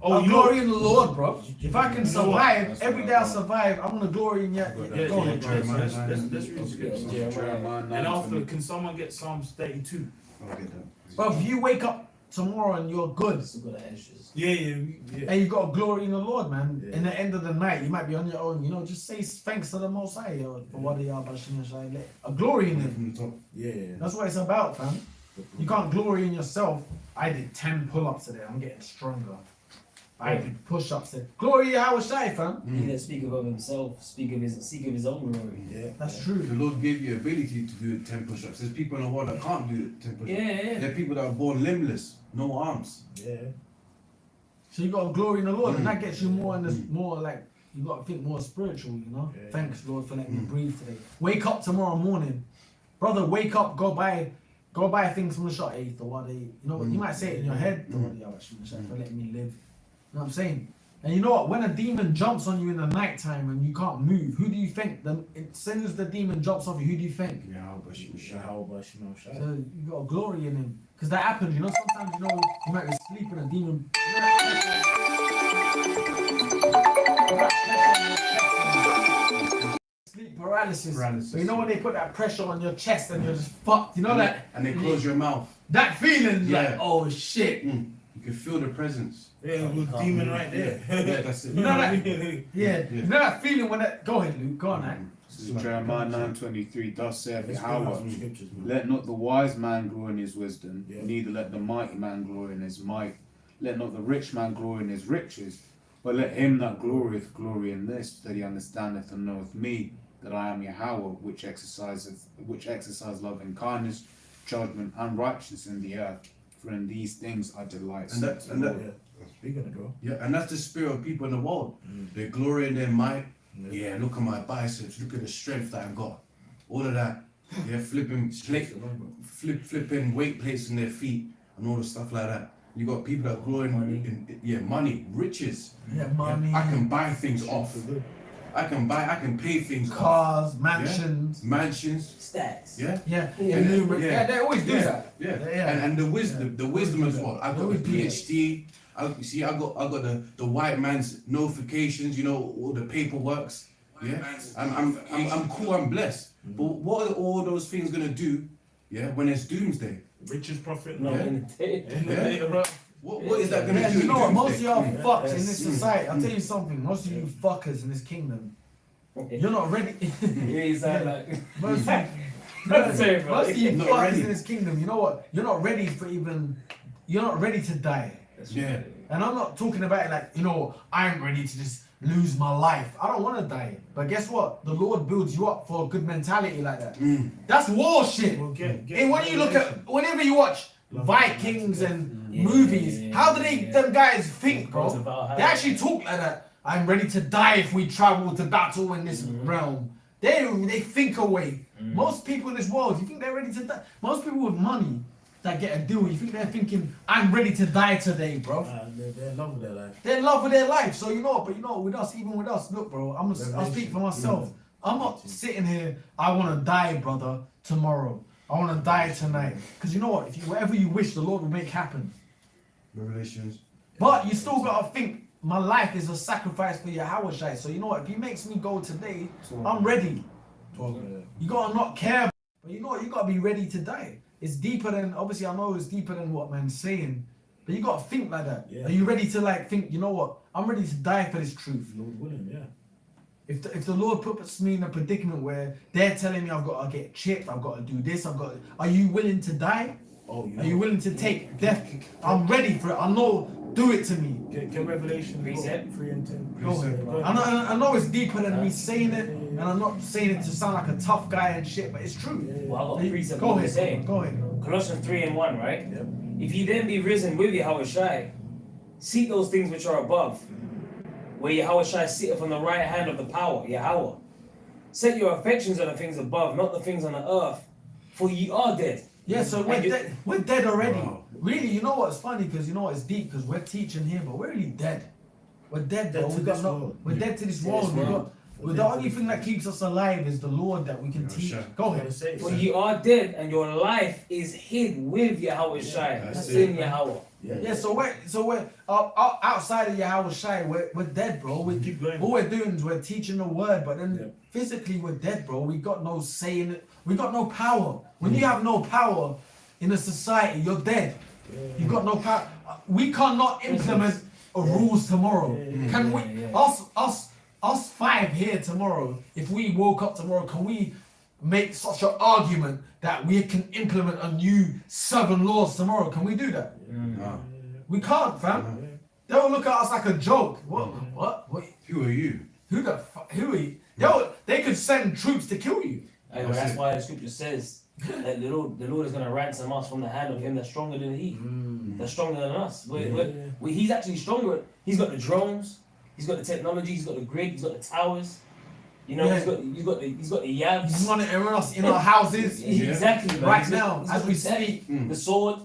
Oh, you know, glory in the Lord, bro. If I can You know what? survive, That's every what day I I survive, I'm gonna glory in yet. Yeah, Go yeah, ahead, yeah, bro. Jeremiah let's- let's- nine. let's read the scripture. Yeah, Jeremiah And 9, after, 20. can someone get Psalms 32? I'll get that. Bro, if you wake up tomorrow and you're good, Still got the. Yeah, yeah, yeah. and you got glory in the Lord, man. Yeah. In the end of the night, you might be on your own. You know, just say thanks to the Most High yo, for what they are, but a glory in Him. From the top. Yeah, yeah. That's what it's about, fam. You can't glory in yourself. I did 10 pull ups today. I'm getting stronger. I did push ups today. Glory Yahawshi, fam. He that speaketh of himself, speak of his, seek of his own glory. Yeah. That's true. The. Lord gave you ability to do 10 push ups. There's people in the world that can't do 10 push ups. Yeah, yeah. There are people that are born limbless, no arms. Yeah. So you got to glory in the Lord, and Mm. that gets you more in this, more like, you got to think more spiritual, you know? Yeah. Thanks, Lord, for letting me Mm. breathe today. Wake up tomorrow morning. Brother, wake up, go buy. Go buy things from the shop, hey, or what they, you know, what you Mm. might say it in your head, the Mm. what they are, for letting me live. You know what I'm saying? And you know what? When a demon jumps on you in the night time and you can't move, who do you think? The, as soon as the demon jumps off you, who do you think? Yeah, but she was shy. How about Shimon So you got to glory in him. Because that happens, you know, sometimes, you know, you might be sleeping, a demon. You know Sleep paralysis. Paralysis. So you know when they put that pressure on your chest and you're just fucked, you know and, that? they, and they close your mouth. That feeling, like, Yeah. oh shit. Mm. You can feel the presence. Yeah, little demon right there. Yeah, that's it. You know that? yeah. Yeah. Yeah. You know that feeling when that. Go ahead, Luke. Go on, man. Mm. This Jeremiah nine twenty three. Thus saith Let's bring Yahweh. some scriptures, man. Let not the wise man glory in his wisdom, Yeah. neither let the mighty man glory in his might. Let not the rich man glory in his riches, but let him that glorieth glory in this, that he understandeth and knoweth me, that I am Yahweh, which exerciseth, which exercise love and kindness, judgment and righteousness in the earth. In these things are delights. And that, and that, Yeah. Speaking of bro. yeah, and that's the spirit of people in the world. Mm. They glory in their might. Yeah, look at my biceps. Look at the strength that I've got. All of that. Yeah, flipping plate, flip, flipping weight plates in their feet and all the stuff like that. You got people that glory in, in yeah, money, riches. Yeah, money, I can buy things off. I can buy. I can pay things off. cars, mansions. Mansions. Stats. Yeah. Yeah, Yeah. illuminate. Yeah. Yeah, they always do Yeah, that. yeah, Yeah. And, and the wisdom, the wisdom as well. I got the Always do that. PhD. I you see, I got, I got the, the white man's notifications. You know, all the paperworks. Yeah, I'm, I'm, I'm, I'm cool. I'm blessed. But what are all those things gonna do? Yeah, when it's doomsday. Richest prophet. No, Yeah. in the day. In the Yeah. Day, bro. What, what is that gonna Yeah, do? you know what? Most of y'all fucks in this society. I'll tell you something. Most of you fuckers in this kingdom, you're not ready. Yeah, you sound like. Most of you, most of you fuckers ready. in this kingdom, you know what? You're not ready for even. You're not ready to die. Yeah. And I'm not talking about it like, you know, I'm ready to just lose my life. I don't want to die. But guess what? The Lord builds you up for a good mentality like that. Mm. That's war shit. Well, get, get And when you look at, whenever you watch Vikings and Yeah, movies, yeah, how do they, them guys think, bro? They actually talk like that. I'm ready to die if we travel to battle in this Mm-hmm. realm. They they think away. Mm. Most people in this world, you think they're ready to die? Most people with money that get a deal, you think they're thinking, I'm ready to die today, bro. Uh, they're, they're in love with their life. They're in love with their life. So you know, but you know, with us, even with us, look, bro, I'm a, I'll speak for myself. I'm not sitting here. I want to die, brother, tomorrow. I want to die tonight. Because you know what? If you whatever you wish, the Lord will make happen. Revelations. But you still gotta think. My life is a sacrifice for Yahawshi. So you know what? If He makes me go today, I'm ready. You gotta not care. But you know what? You gotta be ready to die. It's deeper than obviously I know it's deeper than what man's saying. But you gotta think like that. Yeah. Are you ready to like think, you know what? I'm ready to die for this truth. Lord willing, yeah. If the, if the Lord puts me in a predicament where they're telling me I've got to get chipped, I've got to do this, I've got are you willing to die? Oh, you Are you willing to take death? I'm ready for it. I know, do it to me. Get, get Revelation Precept. 3 and 10. Go ahead, bro. I know, I know it's deeper than me saying it, and I'm not saying it to sound like a tough guy and shit, but it's true. Well, I got a precept. Go what you're ahead, saying. go ahead. Colossians 3 and 1, right? Yep. If ye then be risen with Yahawshi, seek those things which are above, where Yahawshi sitteth on the right hand of the power, Yahawah. Set your affections on the things above, not the things on the earth, for ye are dead. Yeah, so we're And you- dead. We're dead already. Wow. Really, you know what's funny? Because you know what's deep? Because we're teaching here, but we're really dead. We're dead, Dead bro. to We got this no. world. We're dead to this To world. this We got. Well, the only thing that keeps us alive is the Lord that we can Yeah, teach. sure. Go Gotta ahead. say it, For son. ye are dead, and your life is hid with Yahawshi. That's That's it. in Yahawah. Yeah, yeah, so we're so we're uh, outside of Yahawshi, we're, we're dead, bro. We Keep going. all we're doing is we're teaching the word, but then Yeah. physically we're dead, bro. We got no say in it. We got no power. When you have no power in a society, you're dead. You got no power. We cannot implement rules tomorrow. Can we? Yeah, yeah. Us, us, us five here tomorrow. If we woke up tomorrow, can we make such an argument that we can implement a new seven laws tomorrow? Can we do that? Nah. We can't, fam. Mm. They'll look at us like a joke. What? Mm. What? what? Who are you? Who the fuck? Who are you? They'll, they could send troops to kill you. And That's that's why the scripture says that the Lord, the Lord is going to ransom us from the hand of him that's stronger than he. That's stronger than us. We're, Yeah. we're, we he's actually stronger. He's got the drones. He's got the technology. He's got the grid. He's got the towers. You know, he's Yeah. got he's got the he's got the yabs. He's yabs. monitoring us in our houses. Yeah. Exactly. man. Right He's got- now, as we speak. Mm. the sword.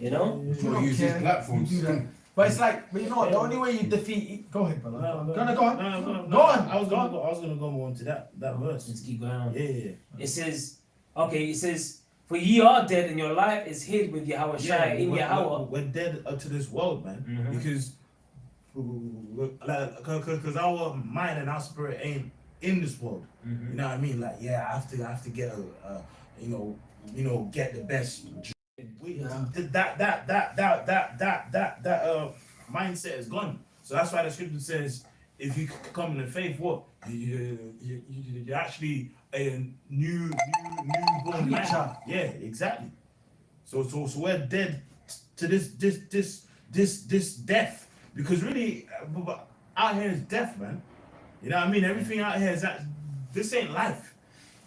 You know. We Well, don't use these platforms. We do that. But it's like, but you know what? The only way you defeat. Go ahead, brother. No, no, Go on, go on. no, no, no, Go on. I was gonna on. go. I was gonna go more into that that verse. Let's keep going on. Yeah, yeah. It says, okay. It says, for ye are dead, and your life is hid with Yahawshi in we're, Yahawah. We're, we're dead uh, to this world, man. Mhm. Because, like, because our mind and our spirit ain't in this world. Mhm. You know what I mean? Like, yeah, I have to, I have to get a, a you know, you know, get the best. We, Yeah. that, that, that, that, that, that, that, that, uh, mindset is gone. So that's why the scripture says, if you come in the faith, what you you, you, you're actually a new new newborn. Creature. Yeah, exactly. So so so we're dead to this this this this this death because really uh, out here is death, man. You know what I mean? Everything out here is that this ain't life.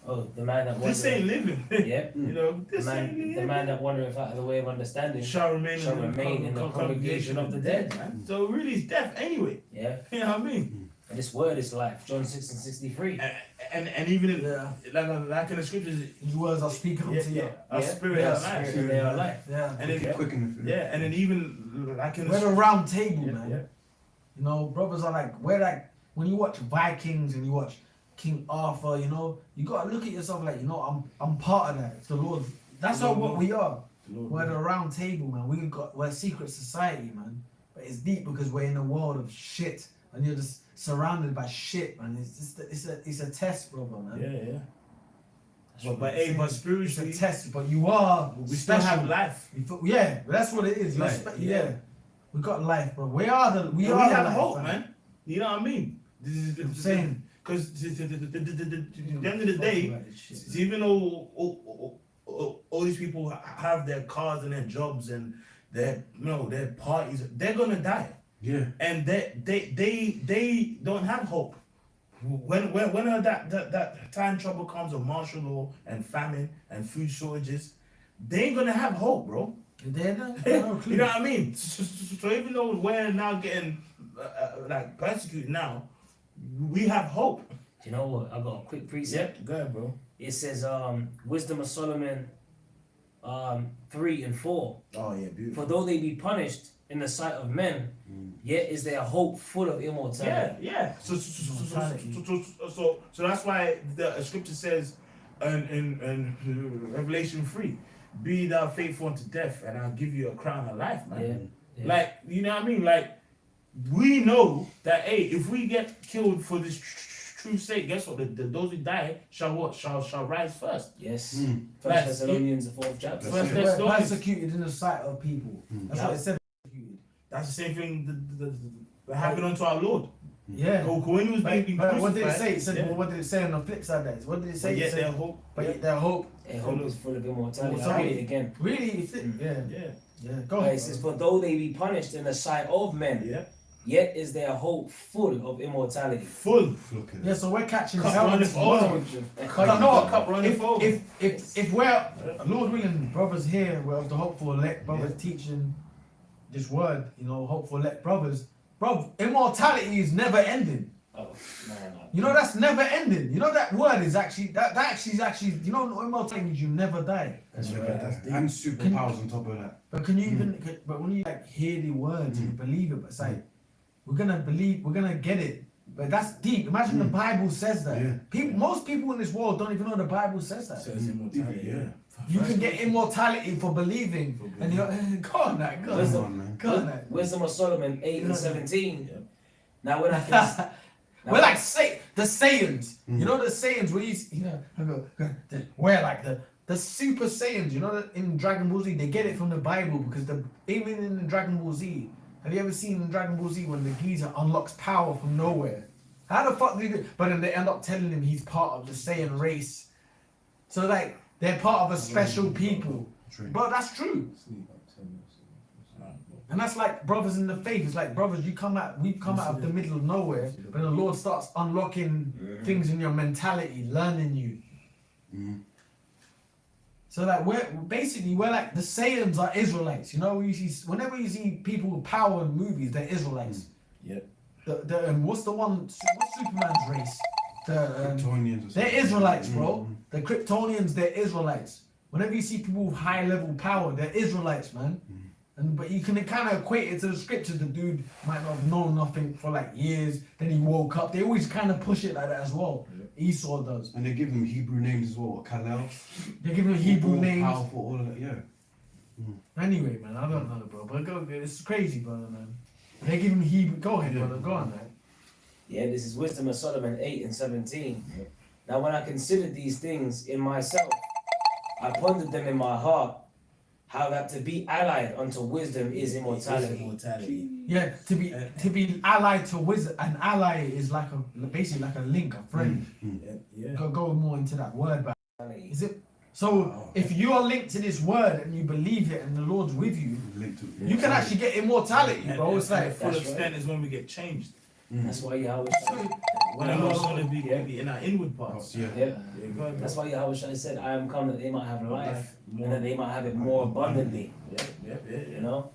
Oh, the man that This ain't living. Yeah. Hmm. you know, The this ain't man, the man that wandereth out of the way of understanding. shall remain, shall in, the remain in the con- congregation of the dead. man. So really, it's death anyway. Yeah. You know what I mean? Hmm. And this word is life. John 6 and 63. And and, and even in, Yeah. Uh, like, like- like in the scriptures, These words are speaking yeah, unto yeah, you. our Yeah. spirit Yeah, and life. Spirit and they are life. Yeah. And then, Quick yeah, and then even like in the We're the round table, yeah, man. yeah. You know, brothers are like, we're like, when you watch Vikings and you watch King Arthur, you know, you gotta look at yourself like, you know, I'm I'm part of that. It's the Lord. That's The not Lord what we are. Lord, We're the round table, man. We got we're a secret society, man. But it's deep because we're in a world of shit, and you're just surrounded by shit, man. It's just it's a it's a test, brother, man. yeah, yeah. That's But, but hey, but It's a test, but you are we still have life. Yeah, that's what it is. Life, yeah. yeah. we got life, bro. We are the we We, are we the have life, hope, man. You know what I mean? This is I'm saying. Because at the end of the day, even though all, all, all, all these people have their cars and their jobs and their you know their parties, they're gonna die, Yeah. and they they they they don't have hope. When when when that that, that time trouble comes of martial law and famine and food shortages, they ain't gonna have hope, bro. They're no, they're no you know what I mean? So, so- so even though we're now getting uh, uh, like persecuted now, we have hope. You know what? I got a quick precept. go ahead, bro. It says, um, Wisdom of Solomon um, 3 and 4. Oh yeah, beautiful. For though they be punished in the sight of men, yet is their hope full of immortality. yeah. So so so so, so, so, so, so, so that's why the scripture says in, in, in Revelation 3, be thou faithful unto death, and I'll give you a crown of life, man. Yeah. yeah. Like, you know what I mean? Like, we know that, hey, if we get killed for this tr- tr- true sake, guess what? The, the, those who die shall what? Shall shall rise first. Yes. Mm. First Like, Thessalonians, the fourth chapter. First it. Thessalonians. persecuted in the sight of people. Hmm. That's what it said. That's the same thing that, that, that happened unto our Lord. Hmm. Yeah. So when he was being But, but what did it say? It said, yeah. well, what did it say on the flip side? That what did it say? But It said, their hope. but yet their hope. Their hope is full of immortality. I'll read it again. Really? It hmm. Yeah. Yeah, Yeah. Go uh, ahead. it says, For though they be punished in the sight of men, yeah. Yet is their hope full of immortality. Full. Look Yeah. So we're catching Cup hell. runneth over. But you know what? Cup runneth If, over. if if if we're Lord willing, brothers here, we're of the hopeful elect brothers teaching this word, you know, hopeful elect brothers, bro, immortality is never ending. Oh, no, no. You know that's never ending. You know that word is actually that that actually is actually you know immortality means you never die. That's Look right. at That's And superpowers on top of that. But can you even mm. but when you like hear the words and you believe it, but say. like we're gonna believe we're gonna get it. But that's deep. Imagine the Bible says that. Yeah. People most people in this world don't even know the Bible says that. Says immortality, Yeah. yeah. You can get immortality for believing. For And you're go on that, go on. Come on, man. Go on that. Wisdom of Solomon 8 and 17. Yeah. Now when I can now We're like say the Saiyans. Mm. You know the Saiyans where you, you know, I go, the- we're like the the Super Saiyans. You know that in Dragon Ball Z they get it from the Bible because the even in Dragon Ball Z. Have you ever seen in Dragon Ball Z when the geezer unlocks power from nowhere? How the fuck do you do? But then they end up telling him he's part of the Saiyan race. So like they're part of a special people. True. But that's true. And that's like brothers in the faith. It's like brothers, you come out, we've come out of the middle of nowhere, but the Lord starts unlocking things in your mentality, learning you. Mhm. So like we're basically we're like the Saiyans are Israelites. You know, you see whenever you see people with power in movies, they're Israelites. Yep. The, the um, what's the one? What's Superman's race? The um, Kryptonians or they're. Israelites, bro. Mhm. The Kryptonians, they're Israelites. Whenever you see people with high level power, they're Israelites, man. And but you can kind of equate it to the scripture. The dude might not have known nothing for like years. Then he woke up. They always kind of push it like that as well. Esau does. And they give them Hebrew names as well. Kal-El. They give him Hebrew all names. Powerful, all of that. Yeah. Hmm. Anyway, man, I don't know, bro. But go, it's crazy, brother, man. They give him Hebrew. Go ahead, brother. Go on, man. Yeah, this is Wisdom of Solomon 8 and 17. Now, when I considered these things in myself, I pondered them in my heart, However, to be allied unto wisdom is immortality. Immortality. Yeah, to be to be allied to wisdom, an ally is like a basically like a link, a friend. Mm, mm. Yeah, yeah. Go go more into that word, but is it? So Oh. if you are linked to this word and you believe it and the Lord's with you, Linked to you can actually get immortality, And- bro. and- It's like full That's extent is when we get changed. Mm. That's why Yahawah. When Oh. I'm also going to be be in our inward parts. Yeah. Yeah. Yeah, That's bro. why Yahawshi said, I am come that they might have life, Life and that they might have it more abundantly. Yeah, yeah, yeah, yeah. You know?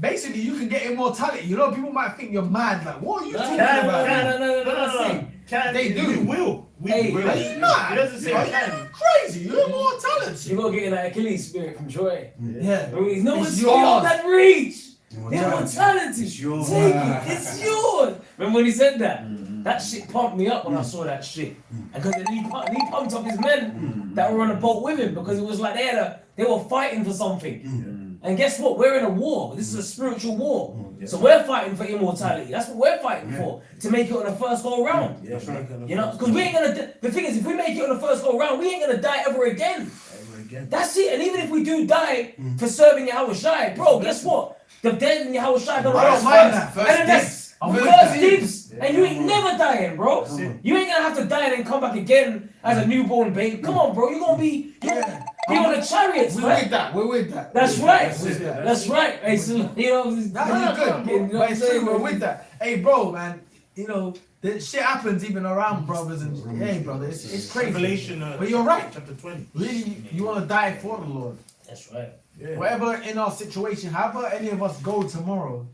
basically you can get immortality. You know, people might think you're mad. Like, what are you No, talking no, about? no, no, no, no, No, no, no, no. no. Can, They do. We will. We Hey, will. Are you mad? It doesn't say Are you can. crazy? You're mm-hmm. more talented. You gotta get in that Achilles spirit from Troy. Yeah. No It's one's yours. beyond that reach. Immortality. Immortality. It's yours. Take it. It's yours. Remember when he said that? Mm-hmm. That shit pumped me up when I mm. saw that shit. Mm. Because then he, pu- he pumped up his men mm. that were on a boat with him because it was like they had a, they were fighting for something. And guess what? We're in a war. This is a spiritual war. So we're fighting for immortality. That's what we're fighting for. To make it on the first go round. Yeah, That's right. You know, because we ain't gonna. The thing is, if we make it on the first go round, we ain't gonna die ever again. Ever again. That's it. And even if we do die for serving Yahawshi, bro, guess what? The dead in Yahawshi gonna I don't rise mind first. that. And then that's dibs. I'm first, with that. And you ain't never dying, bro. That's it. You ain't gonna have to die and then come back again as a newborn babe. Come on, bro. You're gonna be, you're gonna be on the chariot, We're man. with that. We're with that. That's We're right. with that. That's right. Hey, so, you know, That's good. You know but what I'm it's true, saying? we're with that. Hey, bro, man. You know, the shit happens even around brothers and hey, brother, it's, it's crazy. Revelation. Uh, But you're right. Chapter 20. Really, you, you want to die for the Lord. That's right. Yeah. Whatever in our situation, however any of us go tomorrow,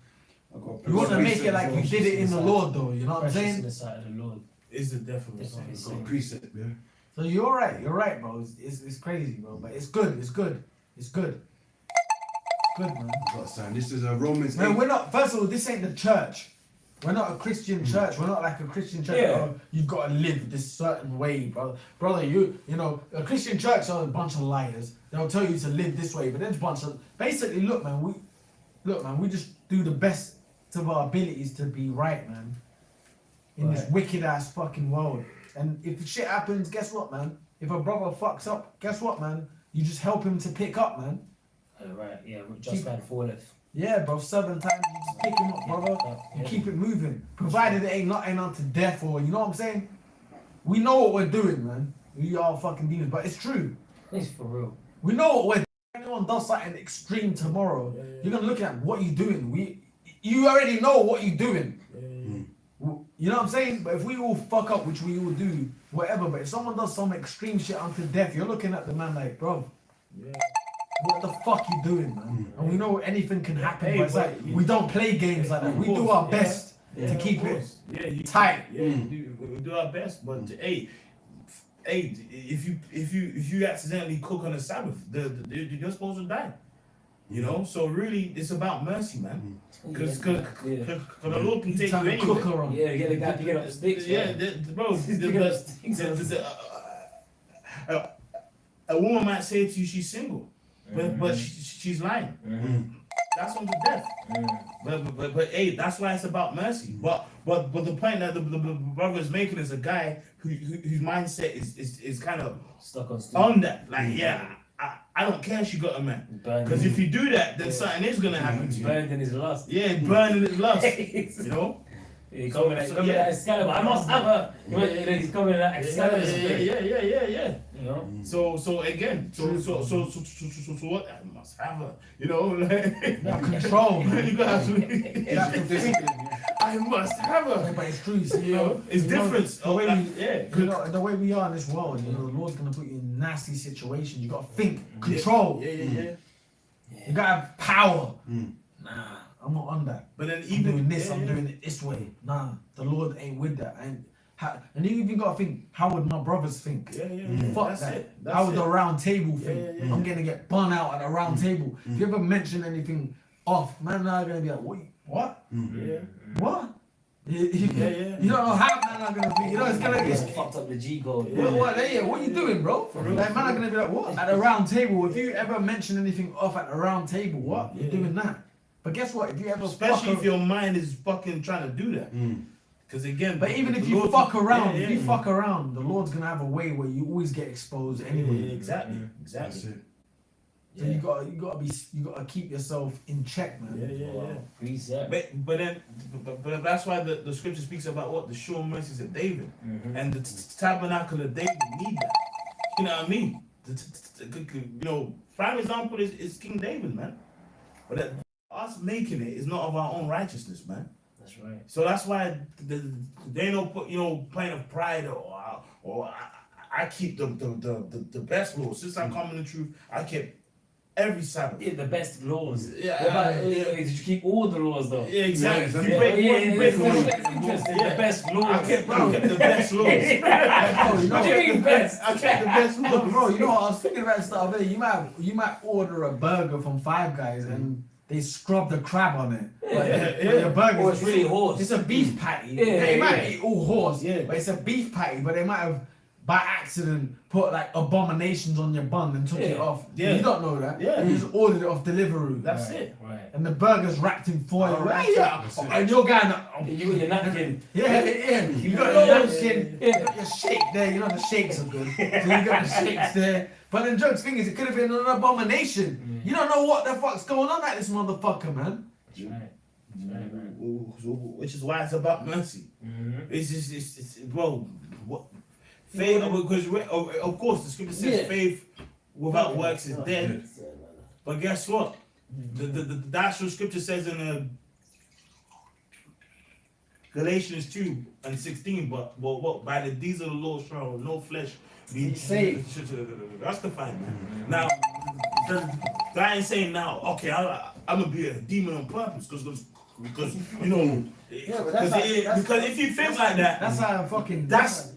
I you want to make it like you did it in the Lord, though. You know what I'm Precious in saying? the sight of the Lord. Is the death of a That's what son. he's Got a saying. precept, yeah. So you're right. You're right, bro. It's, it's, it's crazy, bro. But it's good. It's good. It's good. Good, man. Got a sign. This is a Romans Man, 8. we're not. First of all, this ain't the church. We're not a Christian church. We're not like a Christian church. Yeah. You've got to live this certain way, brother. Brother, you you know a Christian church are a bunch of liars. They'll tell you to live this way, but there's a bunch of basically. Look, man. We look, man. We just do the best of our abilities to be right, man. In this wicked ass fucking world. And if shit happens, guess what, man? If a brother fucks up, guess what, man? You just help him to pick up, man. Uh, right. Yeah. Just man falleth. Yeah, bro. Seven times you just pick him up, brother. You keep it moving, provided it ain't nothing unto death or you know what I'm saying. We know what we're doing, man. We are fucking demons, but it's true. It's for real. We know what we're. doing. Anyone does something extreme tomorrow, Yeah, yeah. you're gonna look at what you're doing. We, you already know what you're doing. Yeah, yeah, hmm. W- You know what I'm saying? But if we all fuck up, which we all do, whatever. But if someone does some extreme shit unto death, you're looking at the man like, bro, yeah. What the fuck you doing, man? And we know anything can happen, Hey, but it's like you- we don't play games like that. We do our Yeah. best Yeah, to of keep it yeah, you, tight. Yeah, you do, we do our best, but hey, hey, if you if you if you accidentally cook on a Sabbath, the, the, you're supposed to die. You know, so really, it's about mercy, man. Because yeah. the Lord can take you anywhere. cooker on. Yeah, get the guy to get up the sticks. Yeah, the, the- bro, the, the, the, the sticks. the, the, uh, uh, a woman might say to you she's single, but but she, she's lying. Mhm. That's unto death. Mhm. But, but, but, but hey, that's why it's about mercy. But but but the point that the, the, the brother is making is a guy who, who whose mindset is is, is kind of Stuck on stick. on that. Like, yeah, I, I don't care if she got a man. Because if you do that, then Yeah. something is gonna happen to you. burned in his lust. Yeah, burning his lust. You know? He coming at, So, yeah. Excalibur. I must have her. You He's coming at Yeah, Excalibur. yeah, yeah, yeah, yeah, yeah. You know? Mm. So so again, so so so so so, so, so, so what I must have her, you know, like control, you gotta That's the thing. I must have her. but it's true. See, You know, it's you know, different. the way we, yeah, you know, the way we are in this world, you know, the Lord's gonna put you in nasty situations. You gotta think, mm. control. Yeah, yeah, yeah. Mm. You gotta have power. Mm. Nah, I'm not on that. But then I'm even doing this. yeah, I'm yeah. doing it this way. Nah, the Lord ain't with that. And and you even gotta think, how would my brothers think? Yeah, yeah, Mm. yeah. Fuck That's that. it. That's How would it. the round table think? yeah, yeah. I'm gonna get bun out at a round mm. table. If you mm. ever mention anything off, man, are gonna be like, what? What? Yeah, What? You, you, Yeah, yeah. you don't know how man are gonna be. You know, it's gonna He's be. fucked up the G code. What, what, yeah, what you doing, bro? For real. Like, man are gonna be like, what? At a round table, if you ever mention anything off at a round table, what? You're doing that. But guess what? If you ever especially fuck if your mind is fucking trying to do that. Mm. Because again, But even if you Lord's- fuck around, yeah, if you yeah. fuck around, the Lord's gonna have a way where you always get exposed Yeah, anyway. yeah, exactly, That's exactly. it. So you got you got to be you got to keep yourself in check, man. Yeah, yeah, yeah. Precept. But, but then, but, but that's why the, the scripture speaks about what the sure mercies of David Mhm. and the t- t- tabernacle of David need that. You know what I mean? The t- t- t- c- c- you know, prime example is, is King David, man. But that, us making it is not of our own righteousness, man. That's right. So that's why the, they don't put you know point of pride or or I, I keep the the, the, the the best laws since I come in the truth. I kept every Sabbath. Yeah, the best laws. Yeah, What about, yeah, uh, yeah. Did you keep all the laws though? Yeah, exactly. Yeah, You Yeah, break yeah, one, you break yeah, one. Yeah. The best laws. I kept, I kept the best laws. Bro, you know, What do you mean best? I kept the best laws. bro, you know what I was thinking about stuff. the other day. You might you might order a burger from Five Guys and they scrub the crab on it. But, Yeah, but yeah. your burger Or oh, it's really horse. It's a beef patty. Yeah, they yeah, might eat all horse, Yeah. but it's a beef patty. But they might have by accident put like abominations on your bun and took it off. Yeah. You don't know that. Yeah. You just ordered it off Deliveroo. That's right, it. Right. And the burger's wrapped in foil. Oh, right? right. Yeah. That's. And you're going. Oh, You got your napkin. yeah, yeah. You got Yeah, your yeah, napkin. yeah, You got your shake there. You know the shakes are good. So you got the shakes there. But the jokes thing is, it could have been an abomination. You don't know what the fuck's going on at this motherfucker, man. That's right. That's right, man. Which is why it's about mercy. Mhm. It's just, it's, it's well, what faith because of, of course the scripture says Yeah. faith without works is dead. But guess what? The, the, the, the actual scripture says in uh, Galatians 2 and 16, but, but what by the deeds of the Lord shall no flesh be saved. justified, man. Now, that ain't saying now, okay, I, I'm gonna be a demon on purpose because because you know Yeah, because that's it- because if you think like that, That's how I'm fucking. That's-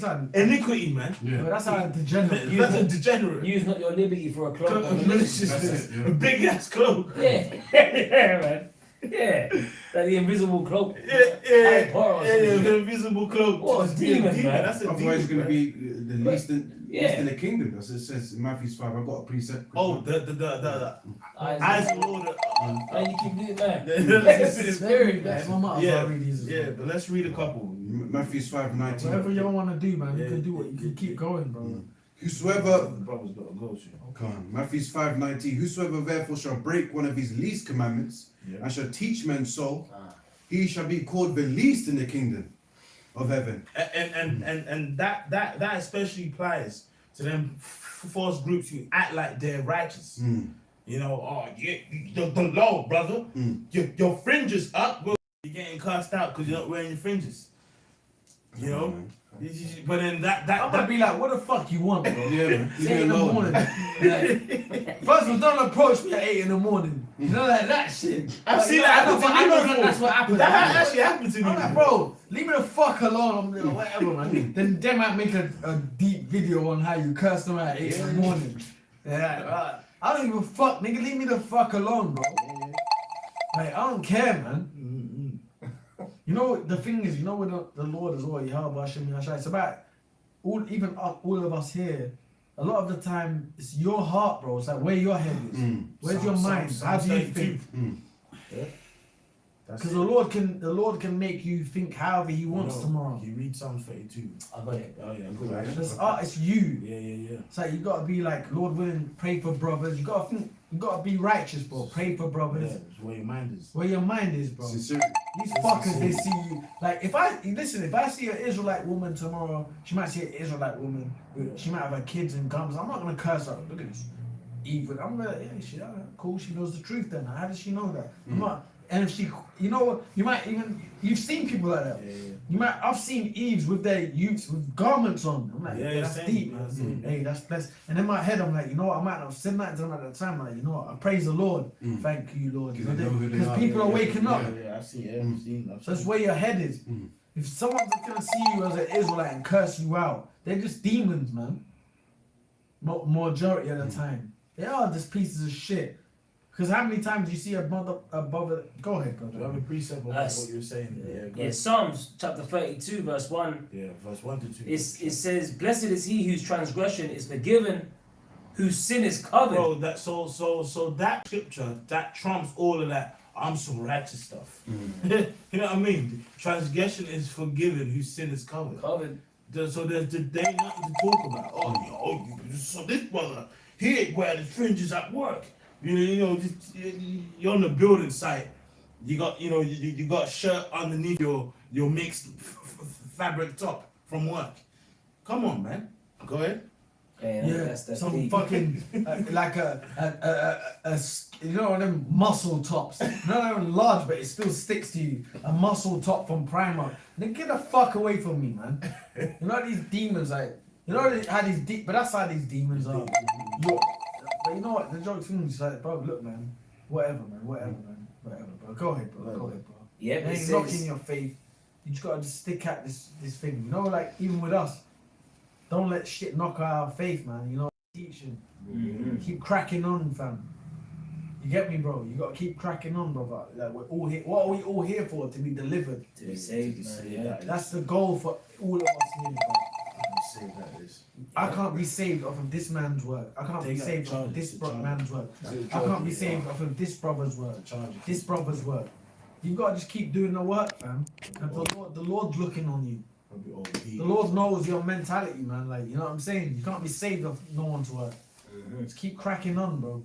That's how. iniquity, man. Yeah. That's how degenerate. That's a degenerate. Use not your liberty for a cloak. of It's maliciousness. it, yeah. a big ass cloak. Yeah, yeah, man. Yeah, like the invisible cloak. Yeah, yeah, Harry Potter or yeah, yeah, something. the invisible cloak. What a Just be a demon, man. That's a Otherwise, demon. you're going man. to be the least in, Yeah. least in the kingdom. That's it says in Matthew 5. I've got a precept. Oh, the the the the, the Eyes, eyes of the Lord. uh, And you keep doing that. Let's- It's very bad. My mom Yeah, read these as Yeah, but let's read a couple. M- Matthew 5 19. Whatever y'all want to do, man, you can do it. You can keep going, bro. Whosoever The brother's got to go. shit. Come on. Matthew 5 19. Whosoever therefore shall break one of his least commandments Yeah. and shall teach men so, Ah. he shall be called the least in the kingdom of heaven. And and and and, and that that that especially applies to them f- false groups who act like they're righteous. Mm. You know, oh, yeah, the, the law, brother. Mm. Your, your fringes up, well, you're getting cast out because you're not wearing your fringes. You know? man. You- you- But then that that, I'm gonna that be like, what the fuck you want, bro? Yeah, man. It's Leave eight in the morning. Like, first of all, don't approach me at eight in the morning. You know, like that shit. I've Like, seen you that know, happen to I me know before. That's what happened. that actually happened to me. I'm like, bro, leave me the fuck alone. I'm like, whatever, man. then they might make a, a deep video on how you curse them at 8 in the morning. Yeah, right. I don't give a fuck, nigga. Leave me the fuck alone, bro. Like, I don't care, man. You know, the thing is, you know what the, the Lord is all Yahweh Hashem Yahshua. It's about all, even all of us here. A lot of the time, it's your heart, bro. It's like where your head is. Mm. Where's Psalm- your Psalm- mind? Psalm How do you 32. think? Mm. That's Because the Lord can, the Lord can make you think however He wants No, tomorrow. You read Psalm 32. I got it. Oh, yeah, good. Right? It's, uh, it's you. Yeah, yeah, yeah. It's like you gotta be like Lord willing, pray for brothers. You gotta think, you gotta be righteous, bro. Pray for Yeah, brothers. it's where your mind is. Where your mind is, bro. Sincerely. These fuckers, they see you. Like, if I listen, if I see an Israelite woman tomorrow, she might see an Israelite woman. She might have her kids and gums. I'm not gonna curse her. Look at this, evil. I'm gonna, yeah, she, uh, cool. She knows the truth. Then how does she know that? I'm not. And if she, you know? You might even you've seen people like that. Yeah, yeah. You might. I've seen Eves with their youths with garments on. I'm like, Yeah, yeah, that's same, deep, man. same. Hey, that's blessed. And in my head, I'm like, you know what? I might not have said that to them at the time. I'm like, you know what? I praise the Lord. Mm. Thank you, Lord. Because they know who they Because are. people are waking yeah, up. Yeah, yeah, I've seen, yeah, Mm. I've seen, I've So that's seen. where your head is. Mm. If someone's gonna see you as an Israelite and curse you out, they're just demons, man. Majority of the time, they are just pieces of shit. Because how many times do you see a mother above it? Go ahead, Do you brother. have a precept on what you were saying? Yeah, go Yeah. Psalms chapter 32, verse 1. Yeah, verse 1 to 2. It's, it says, Blessed is he whose transgression is forgiven, whose sin is covered. Bro, that so so so that scripture that trumps all of that. I'm some righteous stuff. Mm. you know what I mean? Transgression is forgiven, whose sin is covered. Covered. There- So there's there ain't nothing to talk about. Oh, yo, so this brother, Here, where the fringes at work. You know, you know, just, you- you're on the building site. You got, you know, you, you got a shirt underneath your your mixed f- f- fabric top from work. Come on, man. Go ahead. Yeah, Yeah, that's, that's some deep. fucking uh, like a you know one of them muscle tops. Not even large, but it still sticks to you. A muscle top from Primark. Then get the fuck away from me, man. You know these demons, like you know how these deep, but that's how these demons are. You're, but you know what? The joke thing is like, bro, look, man, whatever, man, whatever, man, whatever, bro. Go ahead, bro. Go ahead, bro. Yeah, but it ain't knocking your faith. You just gotta just stick at this this thing. You know, like even with us, don't let shit knock our faith, man. You know, teaching, Mhm. keep cracking on, fam. You get me, bro? You gotta keep cracking on, brother. Like we're all here. What are we all here for? To be delivered. to be saved, man. Yeah. That's the goal for all of us here, bro. That is. I can't be saved off of this man's work. I can't be saved off of this the bro- man's work. It's a I charge, can't be saved off of this brother's work. Charge. This brother's work. You gotta just keep doing the work, fam. And the Lord, the Lord's looking on you. The Lord knows your mentality, man. Like, you know what I'm saying? You can't be saved off no one's work. Mhm. Just keep cracking on, bro.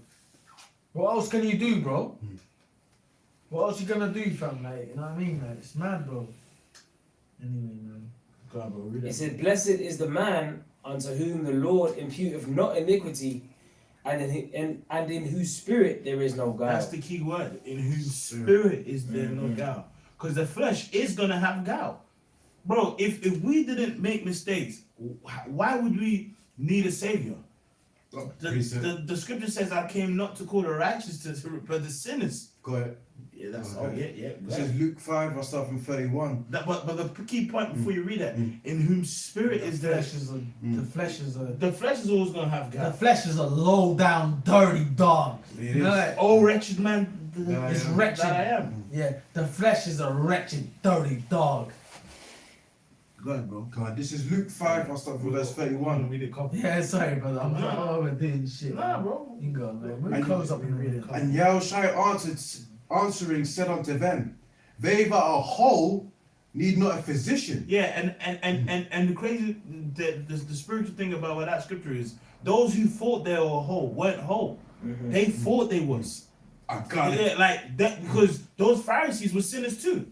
What else can you do, bro? What else you gonna do, fam? Like, you know what I mean? Like, it's mad, bro. Anyway, man. Go on, bro. Read It it. said, Blessed is the man unto whom the Lord imputeth not iniquity, and in, hi- and, and in whose spirit there is no God. That's the key word. In whose spirit is there no Mhm. guile? Because the flesh is gonna have guile, bro. If if we didn't make mistakes, why would we need a savior? The, the, the scripture says, "I came not to call the righteous, to, to but the sinners." Go ahead. Yeah, that's Okay. oh yeah, yeah. This is Luke 5, I start from 31. That, but but the key point before you read it, Mm. in whom spirit is the there, flesh is a, Mm. the flesh is a, the flesh is always gonna have the flesh is a low down, dirty dog. It You know is. that? Oh wretched man, th- I It's am. wretched. that I am. Yeah, the flesh is a wretched, dirty dog. Go ahead, bro. Come on, this is Luke 5, I start from verse 31. Read it, copy. Yeah, sorry, brother. I'm not Nah. overdoing shit. Nah, man. bro. You can go, man. We'll And- close up in a minute. And Yahawshi answered, answering, said unto them, They that are whole need not a physician. Yeah, and and and and, and the crazy, the, the the spiritual thing about what that scripture is, those who thought they were whole weren't whole. Mhm. They thought they was. I got it. Like that because those Pharisees were sinners too.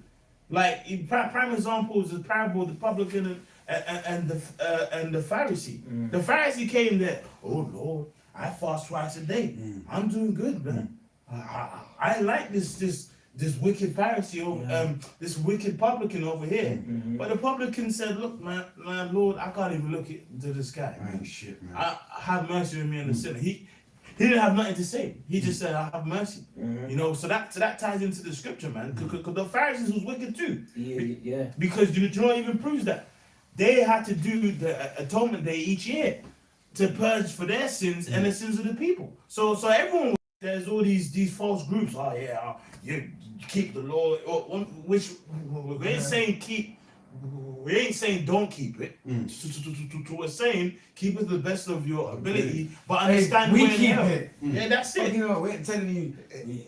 Like prime example is the parable of the publican and and, and the uh, and the Pharisee. Mm. The Pharisee came there. Oh Lord, I fast twice a day. Mm. I'm doing good, man. I, I, I like this this this wicked Pharisee, over, Yeah. um, this wicked publican over here. Mhm. But the publican said, "Look, man, man, Lord, I can't even look into the sky. I ain't shit, man. I, I have mercy on me and the sinner." He he didn't have nothing to say. He just said, "I have mercy." Mhm. You know, so that so that ties into the scripture, man. Because the Pharisees was wicked too. Yeah, yeah. Because you, know even proves that they had to do the uh, atonement day each year to purge for their sins and the sins of the people. So so everyone there's all these these false groups. Oh yeah, uh, you keep the law, which we ain't saying keep. We ain't saying don't keep it. Mm. To- We're saying keep it to the best of your ability, but Hey, understand we keep hell. it. Yeah, that's it. you know, we're telling you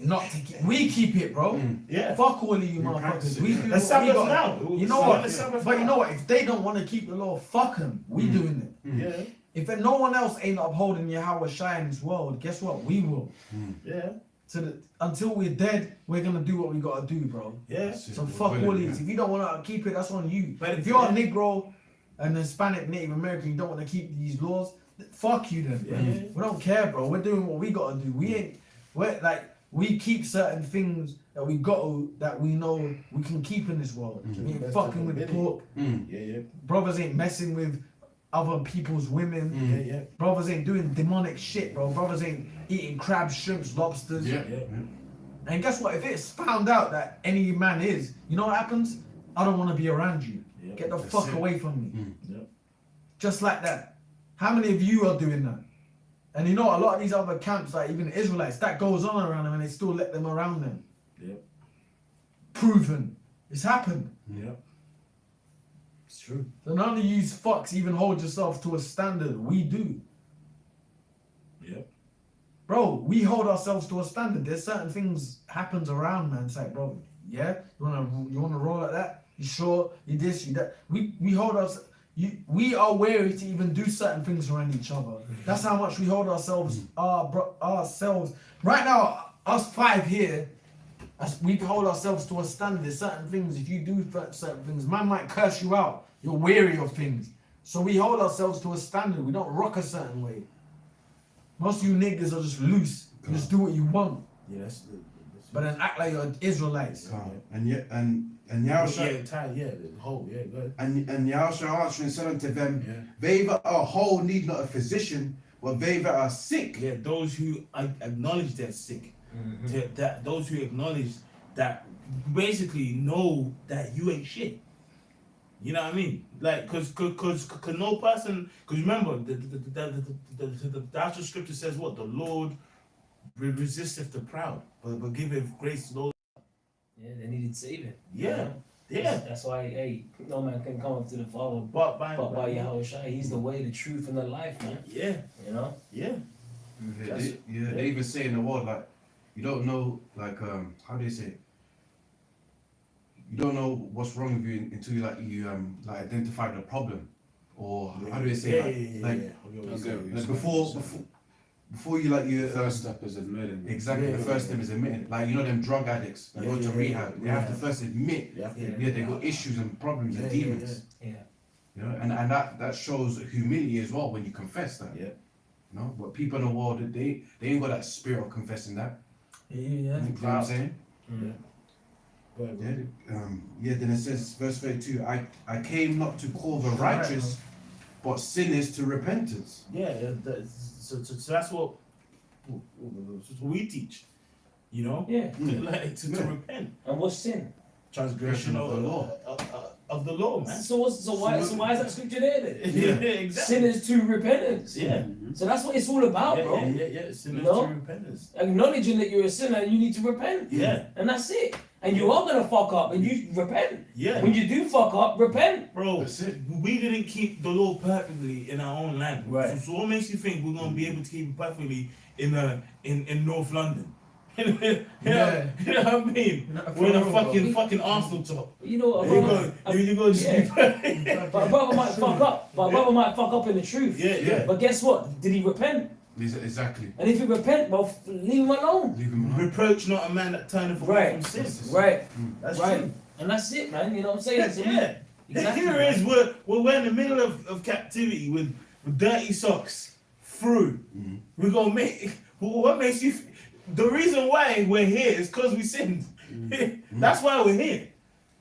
not to keep. We keep it, bro. Mm. Yeah. Fuck all of you motherfuckers. practice it, We yeah. do The what we got. now. You know what? the But you know what? If they don't want to keep the law, fuck them. We Mm. doing it. Yeah, If no one else ain't upholding your Yahawshi in this world, guess what? We will. yeah, So that until we're dead, we're gonna do what we gotta do, bro. yeah. So fuck all these. If you don't want to keep it, that's on you. But if you're a yeah. Negro, an Hispanic, Native American, you don't want to keep these laws. Fuck you then. Yeah, yeah. We don't care, bro. We're doing what we gotta do. We ain't. We're like we keep certain things that we got to that we know we can keep in this world. Mhm. We ain't That's fucking with the pork. Mm. Yeah, yeah, Brothers ain't messing with other people's women. Mm. yeah, yeah, Brothers ain't doing demonic shit, bro. Brothers ain't eating crabs, shrimps, lobsters. Yeah. yeah. And guess what? If it's found out that any man is, you know what happens? I don't want to be around you. Yeah, Get the fuck it. away from me. Mm. Yeah. Just like that. How many of you are doing that? And you know, a lot of these other camps, like even Israelites, that goes on around them and they still let them around them. Yeah. Proven. It's happened. Yeah. True. So none of you fucks even hold yourself to a standard. We do. Yep. Bro, we hold ourselves to a standard. There's certain things happens around, man. It's like, bro, yeah, you wanna you wanna roll like that? You sure? You this, you that. We we hold us. you, we are wary to even do certain things around each other. Mm-hmm. That's how much we hold ourselves, our bro- ourselves. Right now, us five here, we hold ourselves to a standard. There's certain things. If you do certain things, man might curse you out. You're weary of things, so we hold ourselves to a standard. We don't rock a certain way. Most of you niggas are just loose. You just do what you want, Yeah, that's. That's but then act like you're Israelites. Calm. And yet, and and yeah, Yahawshi, yeah, tired, yeah, the whole, yeah, go ahead. and and Yahawshi answering said unto them, Yeah. They that are whole need not a physician, but they that are sick. Yeah, those who acknowledge they're sick, Mm-hmm. That- that those who acknowledge that basically know that you ain't shit. You know what I mean? Like, cause, cause, cause, 'cause no person, cause remember, the the the the, the, the, the, the, the actual scripture says what the Lord re- resisteth the proud, but but giveth grace to those. Yeah, they needed saving. Yeah, That's, yeah. that's why, hey, no man can come up to the Father But by, but by Yahawshi. He's the way, the truth, and the life, man. yeah, You know? yeah, They, That's- they- yeah, they even say in the world, like you don't know like um how do they say it? You don't know what's wrong with you until you like you um like identify the problem, or how do they say yeah, like, yeah, yeah, like, yeah, yeah. Okay, yeah. okay. like before before before you like you The uh, first step is admitting. exactly Yeah, the yeah, first yeah. thing is admitting like you know them drug addicts that Yeah, go to yeah, yeah, rehab they have to first admit You Yeah. yeah they got issues and problems Yeah, and yeah, demons Yeah. you know and and that that shows humility as well when you confess that Yeah. you know but people in the world they they ain't got that spirit of confessing that Yeah, yeah. you know what I'm saying Go ahead, Yeah, um, yeah, then it says, verse 32, I, I came not to call the righteous, but sinners to repentance. Yeah, uh, that's, so, so, so that's what, we teach. You know, Yeah. Mm. like to, to repent, And what's sin? transgression of, of the the law. law, of, of, of the law, man. So what's so why so why is that scripture there then? yeah, exactly. Sinners to repentance. Yeah. So that's what it's all about, yeah, bro. yeah, yeah, yeah. Sinners You know? to repentance. Acknowledging that you're a sinner and you need to repent. Yeah, And that's it. And you are gonna fuck up and you repent. yeah. When you do fuck up, repent. Bro, we didn't keep the law perfectly in our own land. Right. So, so what makes you think we're gonna be able to keep it perfectly in uh in, in North London? You, know, Yeah. you know what I mean? Yeah, We're in a fucking bro. fucking Arsenal top. You know what, You brother? go, you, you go just Yeah. be perfect. But a brother might fuck up. But a brother might fuck up in the truth. Yeah, yeah. But guess what? Did he repent? Ex- Exactly. And if he repent, well, f- leave him alone. Leave him alone. Reproach not a man that turneth away Right. from sin. Right. That's right. true. And that's it, man. You know what I'm saying? Yeah, So we- yeah. Exactly. Here is we're, we're we're in the middle of, of captivity with, with dirty socks through. Mhm. We're gonna make what makes you f- the reason why we're here is because we sinned. Mm. That's why we're here.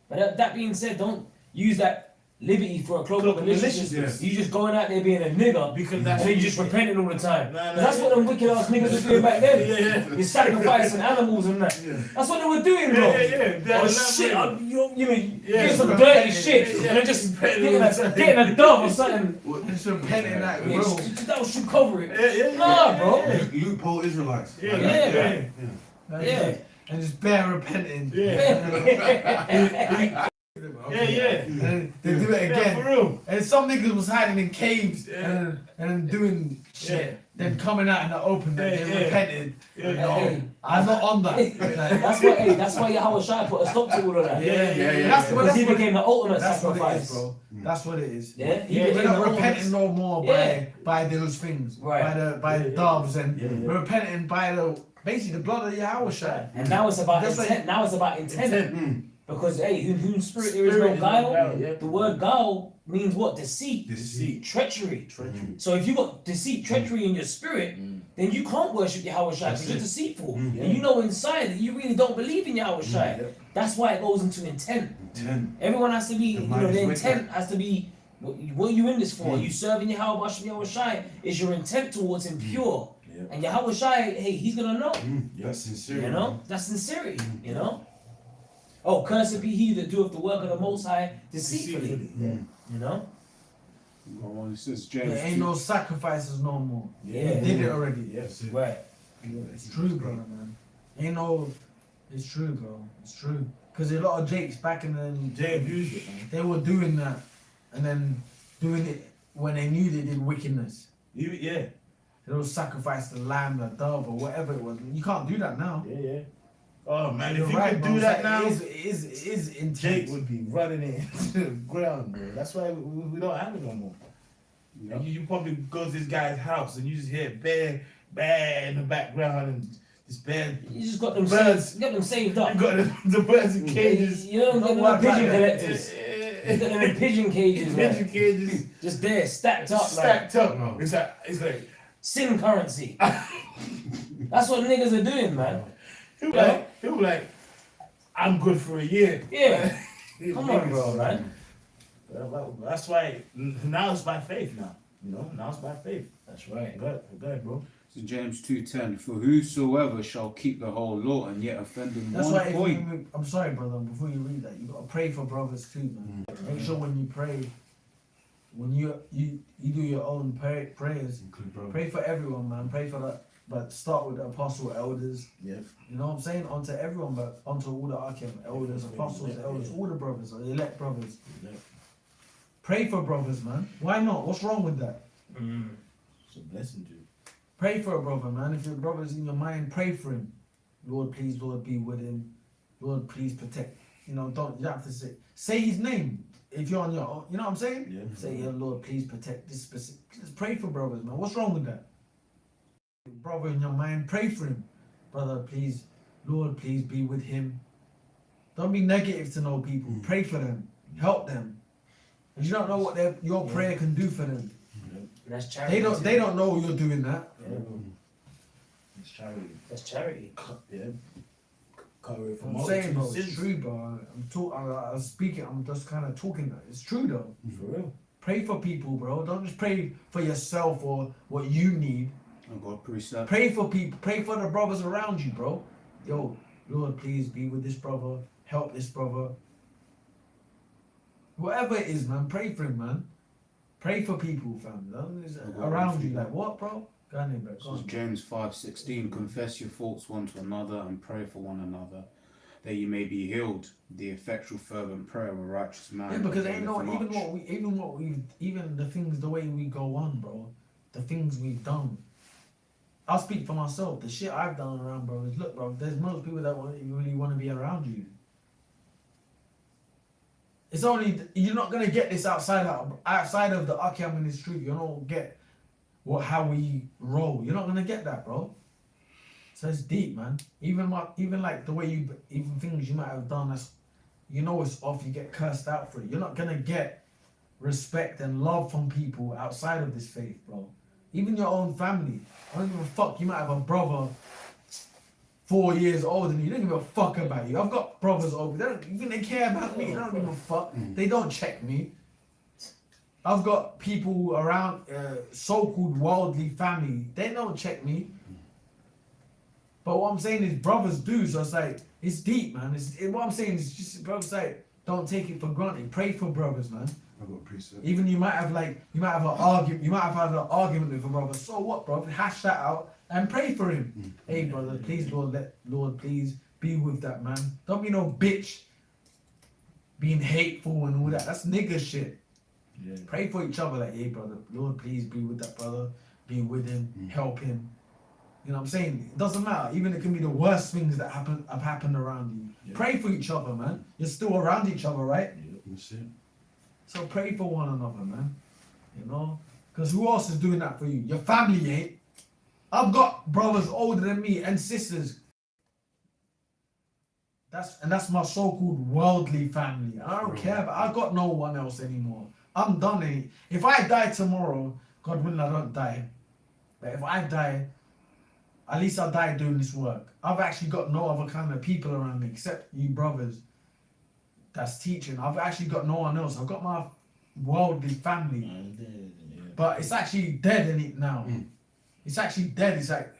But that, that being said, don't use that liberty for a cloak of Cloak of maliciousness. maliciousness. You just going out there being a nigger Because and that's then you just repenting all the time. Nah, nah, 'Cause that's yeah. what them wicked ass niggas were doing back then. Yeah, yeah. You're sacrificing animals and that. Yeah. That's what they were doing, bro. Yeah, yeah, yeah. Oh shit, I'm, you, you know, Yeah. get some dirty Yeah. shit Yeah. and then just getting a, getting a dove or something. Just repenting that, Yeah, bro. just- that should cover it. Yeah, yeah, Nah, yeah, bro. Yeah, Lo- Loophole Israelites. yeah, yeah, yeah. Yeah. And just bare repenting. Yeah. Yeah, yeah. And they do it again. Yeah, for again. real. And some niggas was hiding in caves Yeah. and, and doing shit. Then coming out in the open Yeah, they yeah. repented. Yeah, No, Hey. I'm not on that. Like, That's why, hey, that's why Yahawshi put a stop to all of that. yeah, Yeah, yeah, yeah, yeah. That's what, Because that's he what, became the ultimate that's what it sacrifice. bro. That's what it is. Yeah, he Yeah, We're not repenting no more Yeah. by by those things, Right. by the by Yeah, the yeah. doves, and Yeah, yeah. we're repenting by the basically the blood of Yahawshi. And now it's about That's intent. like- now it's about intent. Intent. Mm. Because hey, who whose spirit there is no is guile. guile, yeah. The word guile means what? Deceit, Deceit. treachery. Treachery. So if you got deceit, treachery in your spirit, Mm. then you can't worship Yahawshi That's because you're deceitful. Mm. And you know inside that you really don't believe in Yahawshi. Yeah. That's why it goes into intent. Ten. Everyone has to be, The you know, the intent has to be. What, what are you in this for? Mm. You serving Yahweh Hashem Yahawshi? Is your intent towards Him pure? Yeah. And Yahawshi, hey, He's gonna know. Mm. That's sincere. You know, that's sincerity. You know. Oh, cursed be he that doeth the work of the Most High deceitfully. Deceitfully. Yeah. You know. Well, it says James. There ain't 2. no sacrifices no more. Yeah. We did it already. Yes. Right. It's true, bro, man. Ain't no. It's true, bro. It's true. Cause a lot of Jakes back in the Jay abused it, man. they were doing that, and then doing it when they knew they did wickedness. You, yeah. They would sacrifice the lamb, the dove, or whatever it was. You can't do that now. Yeah, yeah. Oh man, You're if you right, could bro. do that It's now, like, it is, it is, it is intense. Jake would be running it into the ground, bro. That's why we, we don't have it no more. And you, you probably go to this guy's house and you just hear bear, bear in the background and this bear. You just got them Birds. saved, got them saved You up. got the, the birds in cages. You know, Don't get them work pigeon that. collectors. You got them in pigeon cages, Pigeon man. cages Just there, stacked up, like stacked up. Bro. It's like it's like sin currency. That's what niggas are doing, man. he'll like he'll be like, I'm good for a year. Yeah. Come on, bro, man. That's why now it's by faith now. You know, now it's by faith. That's right. Good, good, bro. So James two ten. For whosoever shall keep the whole law and yet offend in That's one point. you, I'm sorry, brother. Before you read that, you gotta pray for brothers too, man. Mm. Make sure when you pray, when you you you do your own pray, prayers, Include bro. pray for everyone, man. Pray for that, but start with the apostle elders. Yeah. You know what I'm saying? Onto everyone, but onto all the Arkham elders, apostles, elders, all the brothers, the elect brothers. Yeah. Pray for brothers, man. Why not? What's wrong with that? Mm. It's a blessing, dude. Pray for a brother, man. If your brother's in your mind, pray for him. Lord, please, Lord, be with him. Lord, please protect. You know, don't you have to say say his name if you're on your own. You know what I'm saying? Yeah. Say, yeah, Lord, please protect this specific. Just pray for brothers, man. What's wrong with that? Brother in your mind, pray for him. Brother, please, Lord, please be with him. Don't be negative to know people. Mm. Pray for them. Help them. 'Cause you don't know what their, your prayer can do for them. That's charity. They don't. too. They don't know you're doing that. Yeah. It's charity. That's charity. Yeah. Cover it from I'm saying, two bro, it's true, bro. I'm talk. I, I was speaking. I'm just kind of talking. It's true, though. For real. Pray for people, bro. Don't just pray for yourself or what you need. And God precept. Pray for people. Pray for the brothers around you, bro. Yo, Lord, please be with this brother. Help this brother. Whatever it is, man. Pray for him, man. Pray for people, fam. Don't- it's I've oh got Around you, like what, bro? Go on, in, bro. Go on. James five sixteen. Confess your faults one to another and pray for one another, that you may be healed. The effectual fervent prayer of a righteous man. Yeah, because ain't no even what we even what we even the things the way we go on, bro. The things we've done. I'll speak for myself. The shit I've done around, bro, is look, bro. There's most people that want, really want to be around you. It's only you're not gonna get this outside of outside of the Akiyam ministry. You don't get what how we roll. You're not gonna get that, bro. So it's deep, man. Even what even like the way you even things you might have done that's you know it's off, you get cursed out for it. You're not gonna get respect and love from people outside of this faith, bro. Even your own family. I don't give a fuck. You might have a brother four years older than you. They don't give a fuck about you. I've got brothers over. They don't even they care about me. They don't give a fuck. They don't check me. I've got people around uh, so-called worldly family. They don't check me. But what I'm saying is brothers do. So it's like it's deep, man. It's it, what I'm saying is just brothers like don't take it for granted. Pray for brothers, man. I got a precept. Even you might have like you might have an argument. You might have had an argument with a brother. So what, bro? Hash that out and pray for him. Mm. Hey, brother, please, Lord, let Lord, please be with that man. Don't be no bitch. Being hateful and all that. That's nigga shit. Yeah. Pray for each other. Like, hey, brother, Lord, please be with that brother. Be with him. Mm. Help him. You know what I'm saying? It doesn't matter. Even it can be the worst things that happen have happened around you. Yeah. Pray for each other, man. You're still around each other, right? That's it. So pray for one another, man. You know? Because who else is doing that for you? Your family ain't. I've got brothers older than me and sisters. That's and that's my so-called worldly family. I don't care, but I got no one else anymore. I'm done. Eh? If I die tomorrow, God willing, I don't die. But if I die, at least I die doing this work. I've actually got no other kind of people around me except you brothers that's teaching. I've actually got no one else. I've got my worldly family, Yeah. but it's actually dead in it now. Mm. It's actually dead. It's like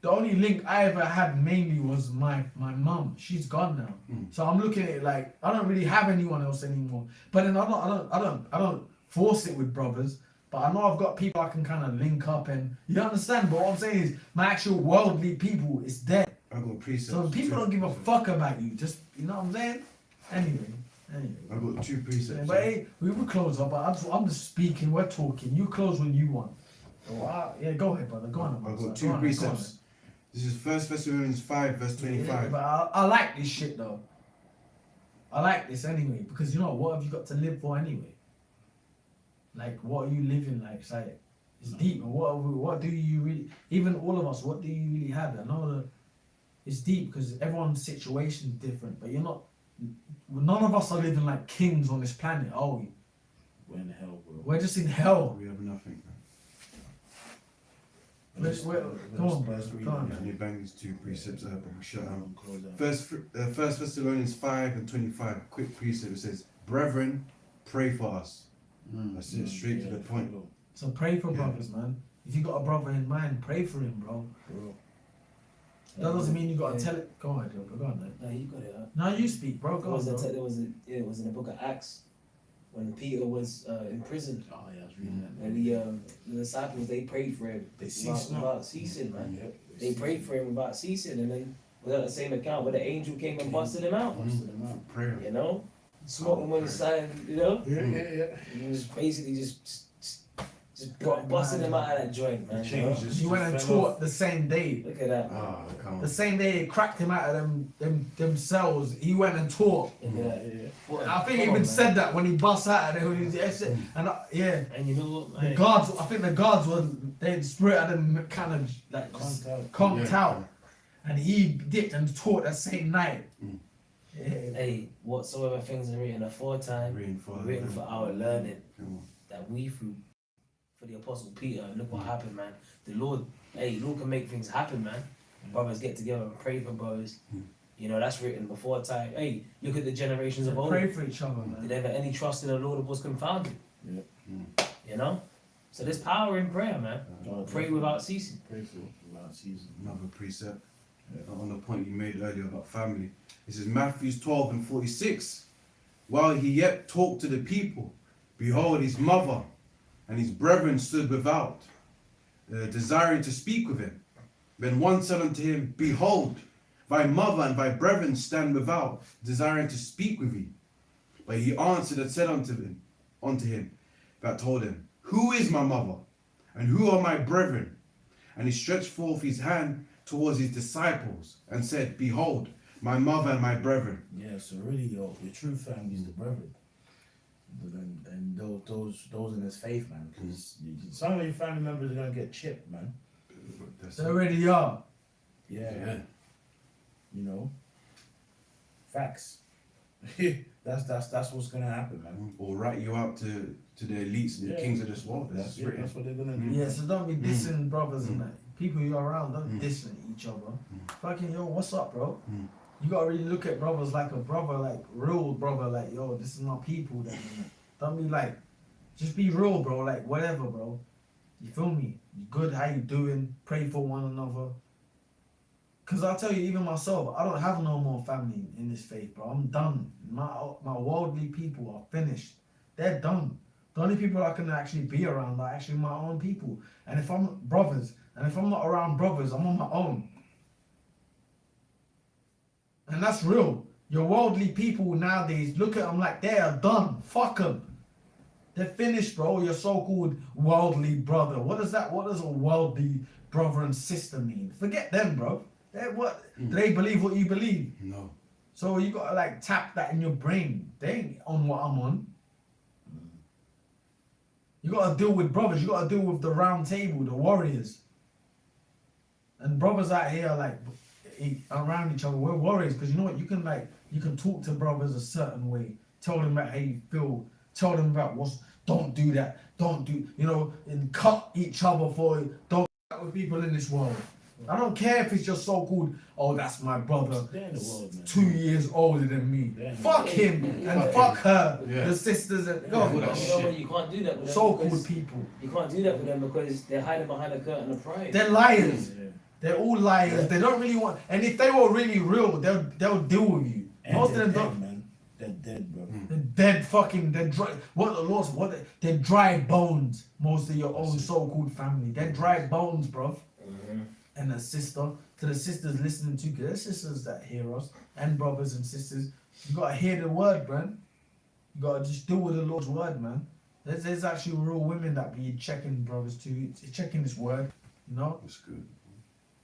the only link I ever had mainly was my my mum. She's gone now, Mm. so I'm looking at it like I don't really have anyone else anymore. But then I don't I don't I don't I don't force it with brothers. But I know I've got people I can kind of link up and you understand. But what I'm saying is my actual worldly people is dead. I got precepts. So people don't give a fuck about you. Just you know what I'm saying. Anyway, anyway. I got two Yeah, precepts. but hey, we will close up. I'm I'm just speaking. We're talking. You close when you want. So, uh, yeah, go ahead, brother. Go on. I've got Go two on, precepts. This is First Thessalonians five, verse Yeah, twenty-five. but I, I like this shit though. I like this anyway because you know what have you got to live for anyway? Like what are you living like? It's like it's deep. And what we, what do you really? Even all of us, what do you really have? I know that it's deep because everyone's situation is different. But you're not. None of us are living like kings on this planet, are we? We're in hell, bro. We're just in hell. We have nothing. Let's- we're- come on, bro, come on. Can you bang these two precepts up and shut up? Close out. First, uh, First Thessalonians five and twenty-five. Quick precept. It says, "Brethren, pray for us." Mm. That's it. Straight to the point. So pray for Yeah. brothers, man. If you got a brother in mind, pray for him, bro. Bro. That doesn't mean you gotta Yeah. tell it. Go on, go on, man. No, you got it. Huh? Now you speak, bro. Go on, was a te- there was a yeah, it was in the book of Acts when Peter was uh, in prison Oh yeah, I was reading that. and the um, the disciples they prayed for him They without, ceased not. without ceasing, man. Yep, They prayed for him without ceasing, and then without the same account, where the angel came and busted him out. Busted them out. Prayer. You know, smoking him on the side, you know, Yeah, yeah, yeah. he was basically just just, just bu- busting him out of that joint, man. you know? Change just He went and fell taught the same day. Look at that. man. Ah, come The same day they cracked him out of them them themselves. He went and taught. Look at that. Yeah, yeah. What a- I think he come on, even man. said that when he bust out of there. when he- And I, yeah, And you know what, the man? guards. I think the guards were they spirit of them kind of like just Conked out. conked Yeah. out, and he dipped and taught that same night. Mm. Yeah. Hey, whatsoever things are written aforetime, Written for, written for our learning. Come on. that we through for the apostle Peter and look what happened, man. The Lord, hey, Lord can make things happen, man. Brothers get together and pray for brothers. Mm. You know, that's written before time. Hey, look at the generations of old. Pray for each other, Did man. they ever any trust in the Lord was confounded? Yeah. Mm. You know? So there's power in prayer, man. Oh, Pray without ceasing. Pray for without season. Another precept uh, on the point you made earlier about family. This is Matthew 12 and 46. While he yet talked to the people, behold, his mother and his brethren stood without, uh, desiring to speak with him. Then one said unto him, Behold, thy mother and thy brethren stand without, desiring to speak with thee. But he answered and said unto him, unto him that told him, Who is my mother? And who are my brethren? And he stretched forth his hand towards his disciples and said, Behold, my mother and my brethren. Yeah, so really, your your true family is the brethren. And, and those, those those in his faith, man. Because some of your family members are gonna get chipped, man. That's They already are. Yeah, Yeah. you know. Facts. that's that's that's what's gonna happen, man. Or write you out to, to the elites and the Yeah. kings of this world. That's, That's, it, written. that's what they're gonna do. Yeah, so don't be dissing brothers and that. People you're around, don't Mm. dissing each other. Mm. Fucking yo, what's up, bro? Mm. You gotta really look at brothers like a brother, like real brother, like yo, this is my people. That don't be like, just be real, bro. Like whatever, bro. You feel me? You good? How you doing? Pray for one another. Cause I'll tell you, even myself, I don't have no more family in this faith, bro. I'm done. My my worldly people are finished. They're done. The only people I can actually be around are actually my own people. And if I'm brothers, and if I'm not around brothers, I'm on my own. And that's real. Your worldly people nowadays look at them like they are done. Fuck them. They're finished, bro. Your so-called worldly brother. What does that? What does a worldly brother and sister mean? Forget them, bro. They what? Do they believe what you believe? No. So you gotta like tap that in your brain. They ain't on what I'm on. You gotta deal with brothers. You gotta deal with the round table, the warriors. And brothers out here like around each other, we're warriors because you know what? You can like you can talk to brothers a certain way. Tell them about how you feel. Tell them about what's. Don't do that. Don't do. You know, and cut each other for. Don't with people in this world. I don't care if it's your so-called. Oh, that's my brother the world, man. two years older than me. Yeah. Fuck him and Yeah. fuck her. Yeah. The sisters and Yeah, go all that You know? You can't do that with so-called people. You can't do that with them because they're hiding behind a curtain of pride. They're liars. Yeah. They're all liars. They don't really want. And if they were really real, they'll they'll deal with you. And Most of they're them dead, don't. man. They're dead, bro. They're dead fucking. They're dry. What the Lord's what? they- They're dry bones. Most of your own so-called family. They're dry bones, bro. Mhm. and a sister to the sisters listening to because there's sisters that hear us and brothers and sisters you gotta hear the word man you gotta just deal with the lord's word man there's, there's actually real women that be checking brothers too checking this word you know That's good.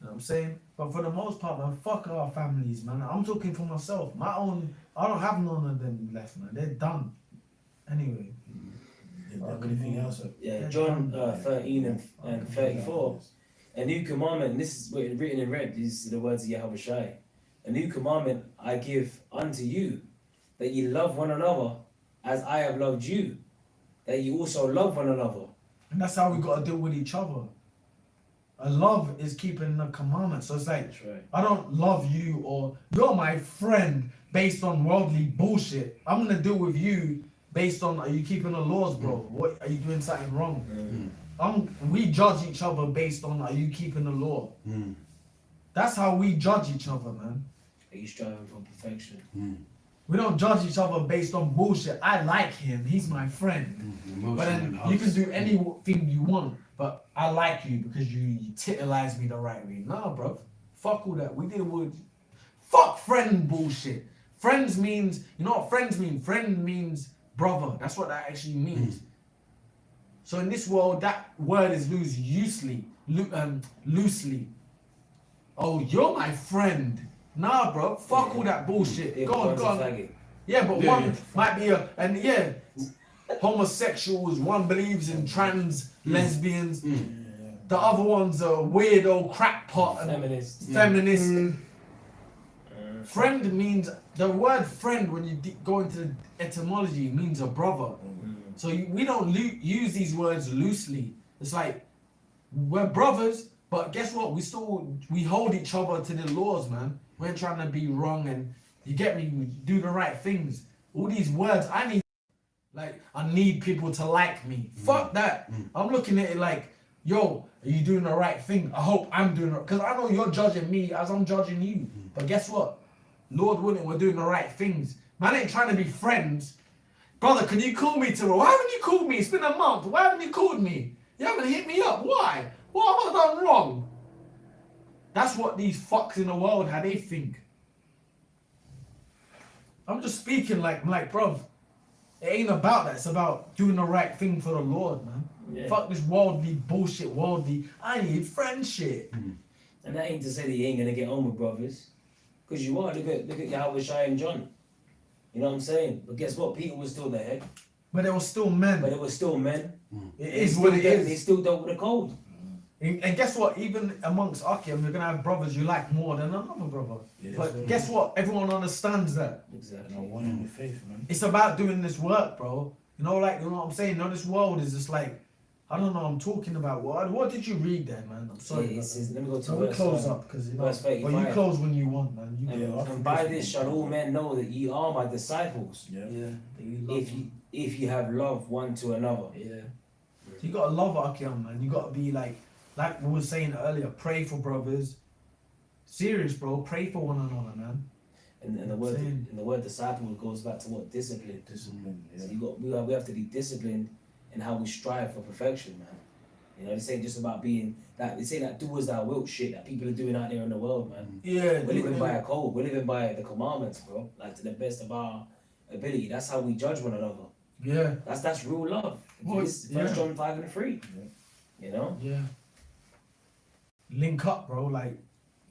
Know what I'm saying? But for the most part, man, fuck our families, man. I'm talking for myself. My own, I don't have none of them left, man. They're done. Anyway, Did you have anything else? Yeah, John uh, 13 and, and 34. A new commandment, this is written written in red, these are the words of Yahawshi. A new commandment I give unto you, that ye love one another as I have loved you, that ye also love one another. and that's how we got to deal with each other. A love is keeping the commandments. So it's like, right. I don't love you or you're my friend based on worldly bullshit. I'm gonna deal with you based on are you keeping the laws, bro? What are you doing something wrong? Mm. Um, we judge each other based on are you keeping the law? Mm. That's how we judge each other, man. Are you striving for perfection? Mm. We don't judge each other based on bullshit. I like him, he's my friend. Mm. But then you can do anything you want, but I like you because you, you titilize me the right way. Nah, bro. Fuck all that. We deal with fuck friend bullshit. Friends means you know what friends mean? Friend means brother. That's what that actually means. So in this world, that word is used loosely, loo- um, loosely. Oh, you're my friend. Nah, bro. Fuck all that bullshit. Yeah, go on, go on. faggot. Yeah, but Yeah, one yeah. might be a and yeah, homosexuals. One believes in trans mm. lesbians. Mm. The other one's a weirdo crackpot and Feminist. Mm. feminist. Uh, Friend means the word friend when you go into the etymology means a brother. So we don't lo- use these words loosely. It's like we're brothers, but guess what? We still we hold each other to the laws, man. We're trying to be wrong, and you get me. We do the right things. All these words, I need like I need people to like me. Fuck mm. that. Mm. I'm looking at it like, yo, are you doing the right thing? I hope I'm doing it because I know you're judging me as I'm judging you. Mm. But guess what? Lord willing, we're doing the right things. Man ain't trying to be friends. Brother, can you call me tomorrow? Why haven't you called me? It's been a month. Why haven't you called me? You haven't hit me up. Why? What have I done wrong? That's what these fucks in the world how they think. I'm just speaking like I'm like bruv. It ain't about that. It's about doing the right thing for the Lord, man. Yeah. Fuck this worldly bullshit, worldly. I need friendship. Hmm. And that ain't to say that you ain't gonna get on with brothers. Because you are. Look at look at Yahawshi and John. You know what I'm saying? But guess what? Peter was still there. But they were still men. But it was still men. Hmm. it They is still what it is. dealt- They still dealt with the cold. And and guess what? Even amongst Akim, you're gonna have brothers you like more than another brother. Yes, but sir. guess what? Everyone understands that. Exactly. No one in the faith, man. It's about doing this work, bro. You know, like you know what I'm saying. No, this world is just like I don't know. I'm talking about what? What did you read there, man? I'm sorry. Yeah, says- let me go to So we verse, close up because you know. verse Well, you close when you want, man. You And, Yeah, go. And by this shall all men know that ye are my disciples, Yeah. Yeah. You love if ye if ye have love one to another. Yeah. So you gotta love Akim, man. You gotta be like, like we were saying earlier. Pray for brothers. Serious, bro. Pray for one another, man. And, and the word Same. and the word disciple goes back to what discipline. Discipline. So you got we have, we have to be disciplined in how we strive for perfection, man. You know, this ain't just about being that this ain't that do as thou wilt shit that people are doing out there in the world, man. Yeah. We're living by a code. We're living by the commandments, bro. Like to the best of our ability. That's how we judge one another. Yeah. That's that's real love. Well, This yeah. First John five and three. You know. Yeah. Link up, bro. Like,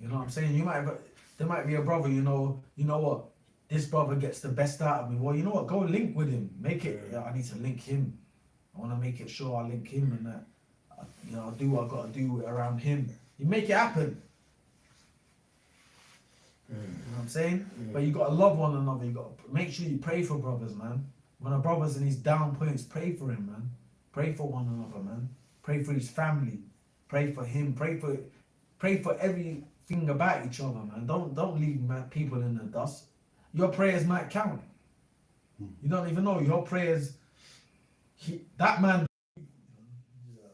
you know what I'm saying? You might have, there might be a brother, you know, you know what? This brother gets the best out of me. Well, you know what? Go link with him. Make it, yeah, I need to link him. I want to make it sure I link him and that, uh, you know, I'll do what I got to do around him. You make it happen. You know what I'm saying? Mm. But you got to love one another. You got to make sure you pray for brothers, man. When a brother's in his down points, pray for him, man. Pray for one another, man. Pray for his family. Pray for him. Pray for, pray for everything about each other, man. Don't don't leave man, people in the dust. Your prayers might count. You don't even know your prayers. He, that man.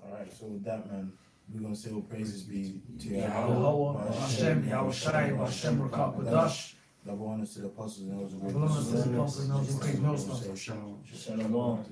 All right. So with that, man, we're gonna say all praises be to Yahweh, Yahweh, Hashem, Yahawshi, Hashem, Rakah, Kodash. Double honors to the apostles and those who were Double honors to the apostles and those who. Shalom. Shalom.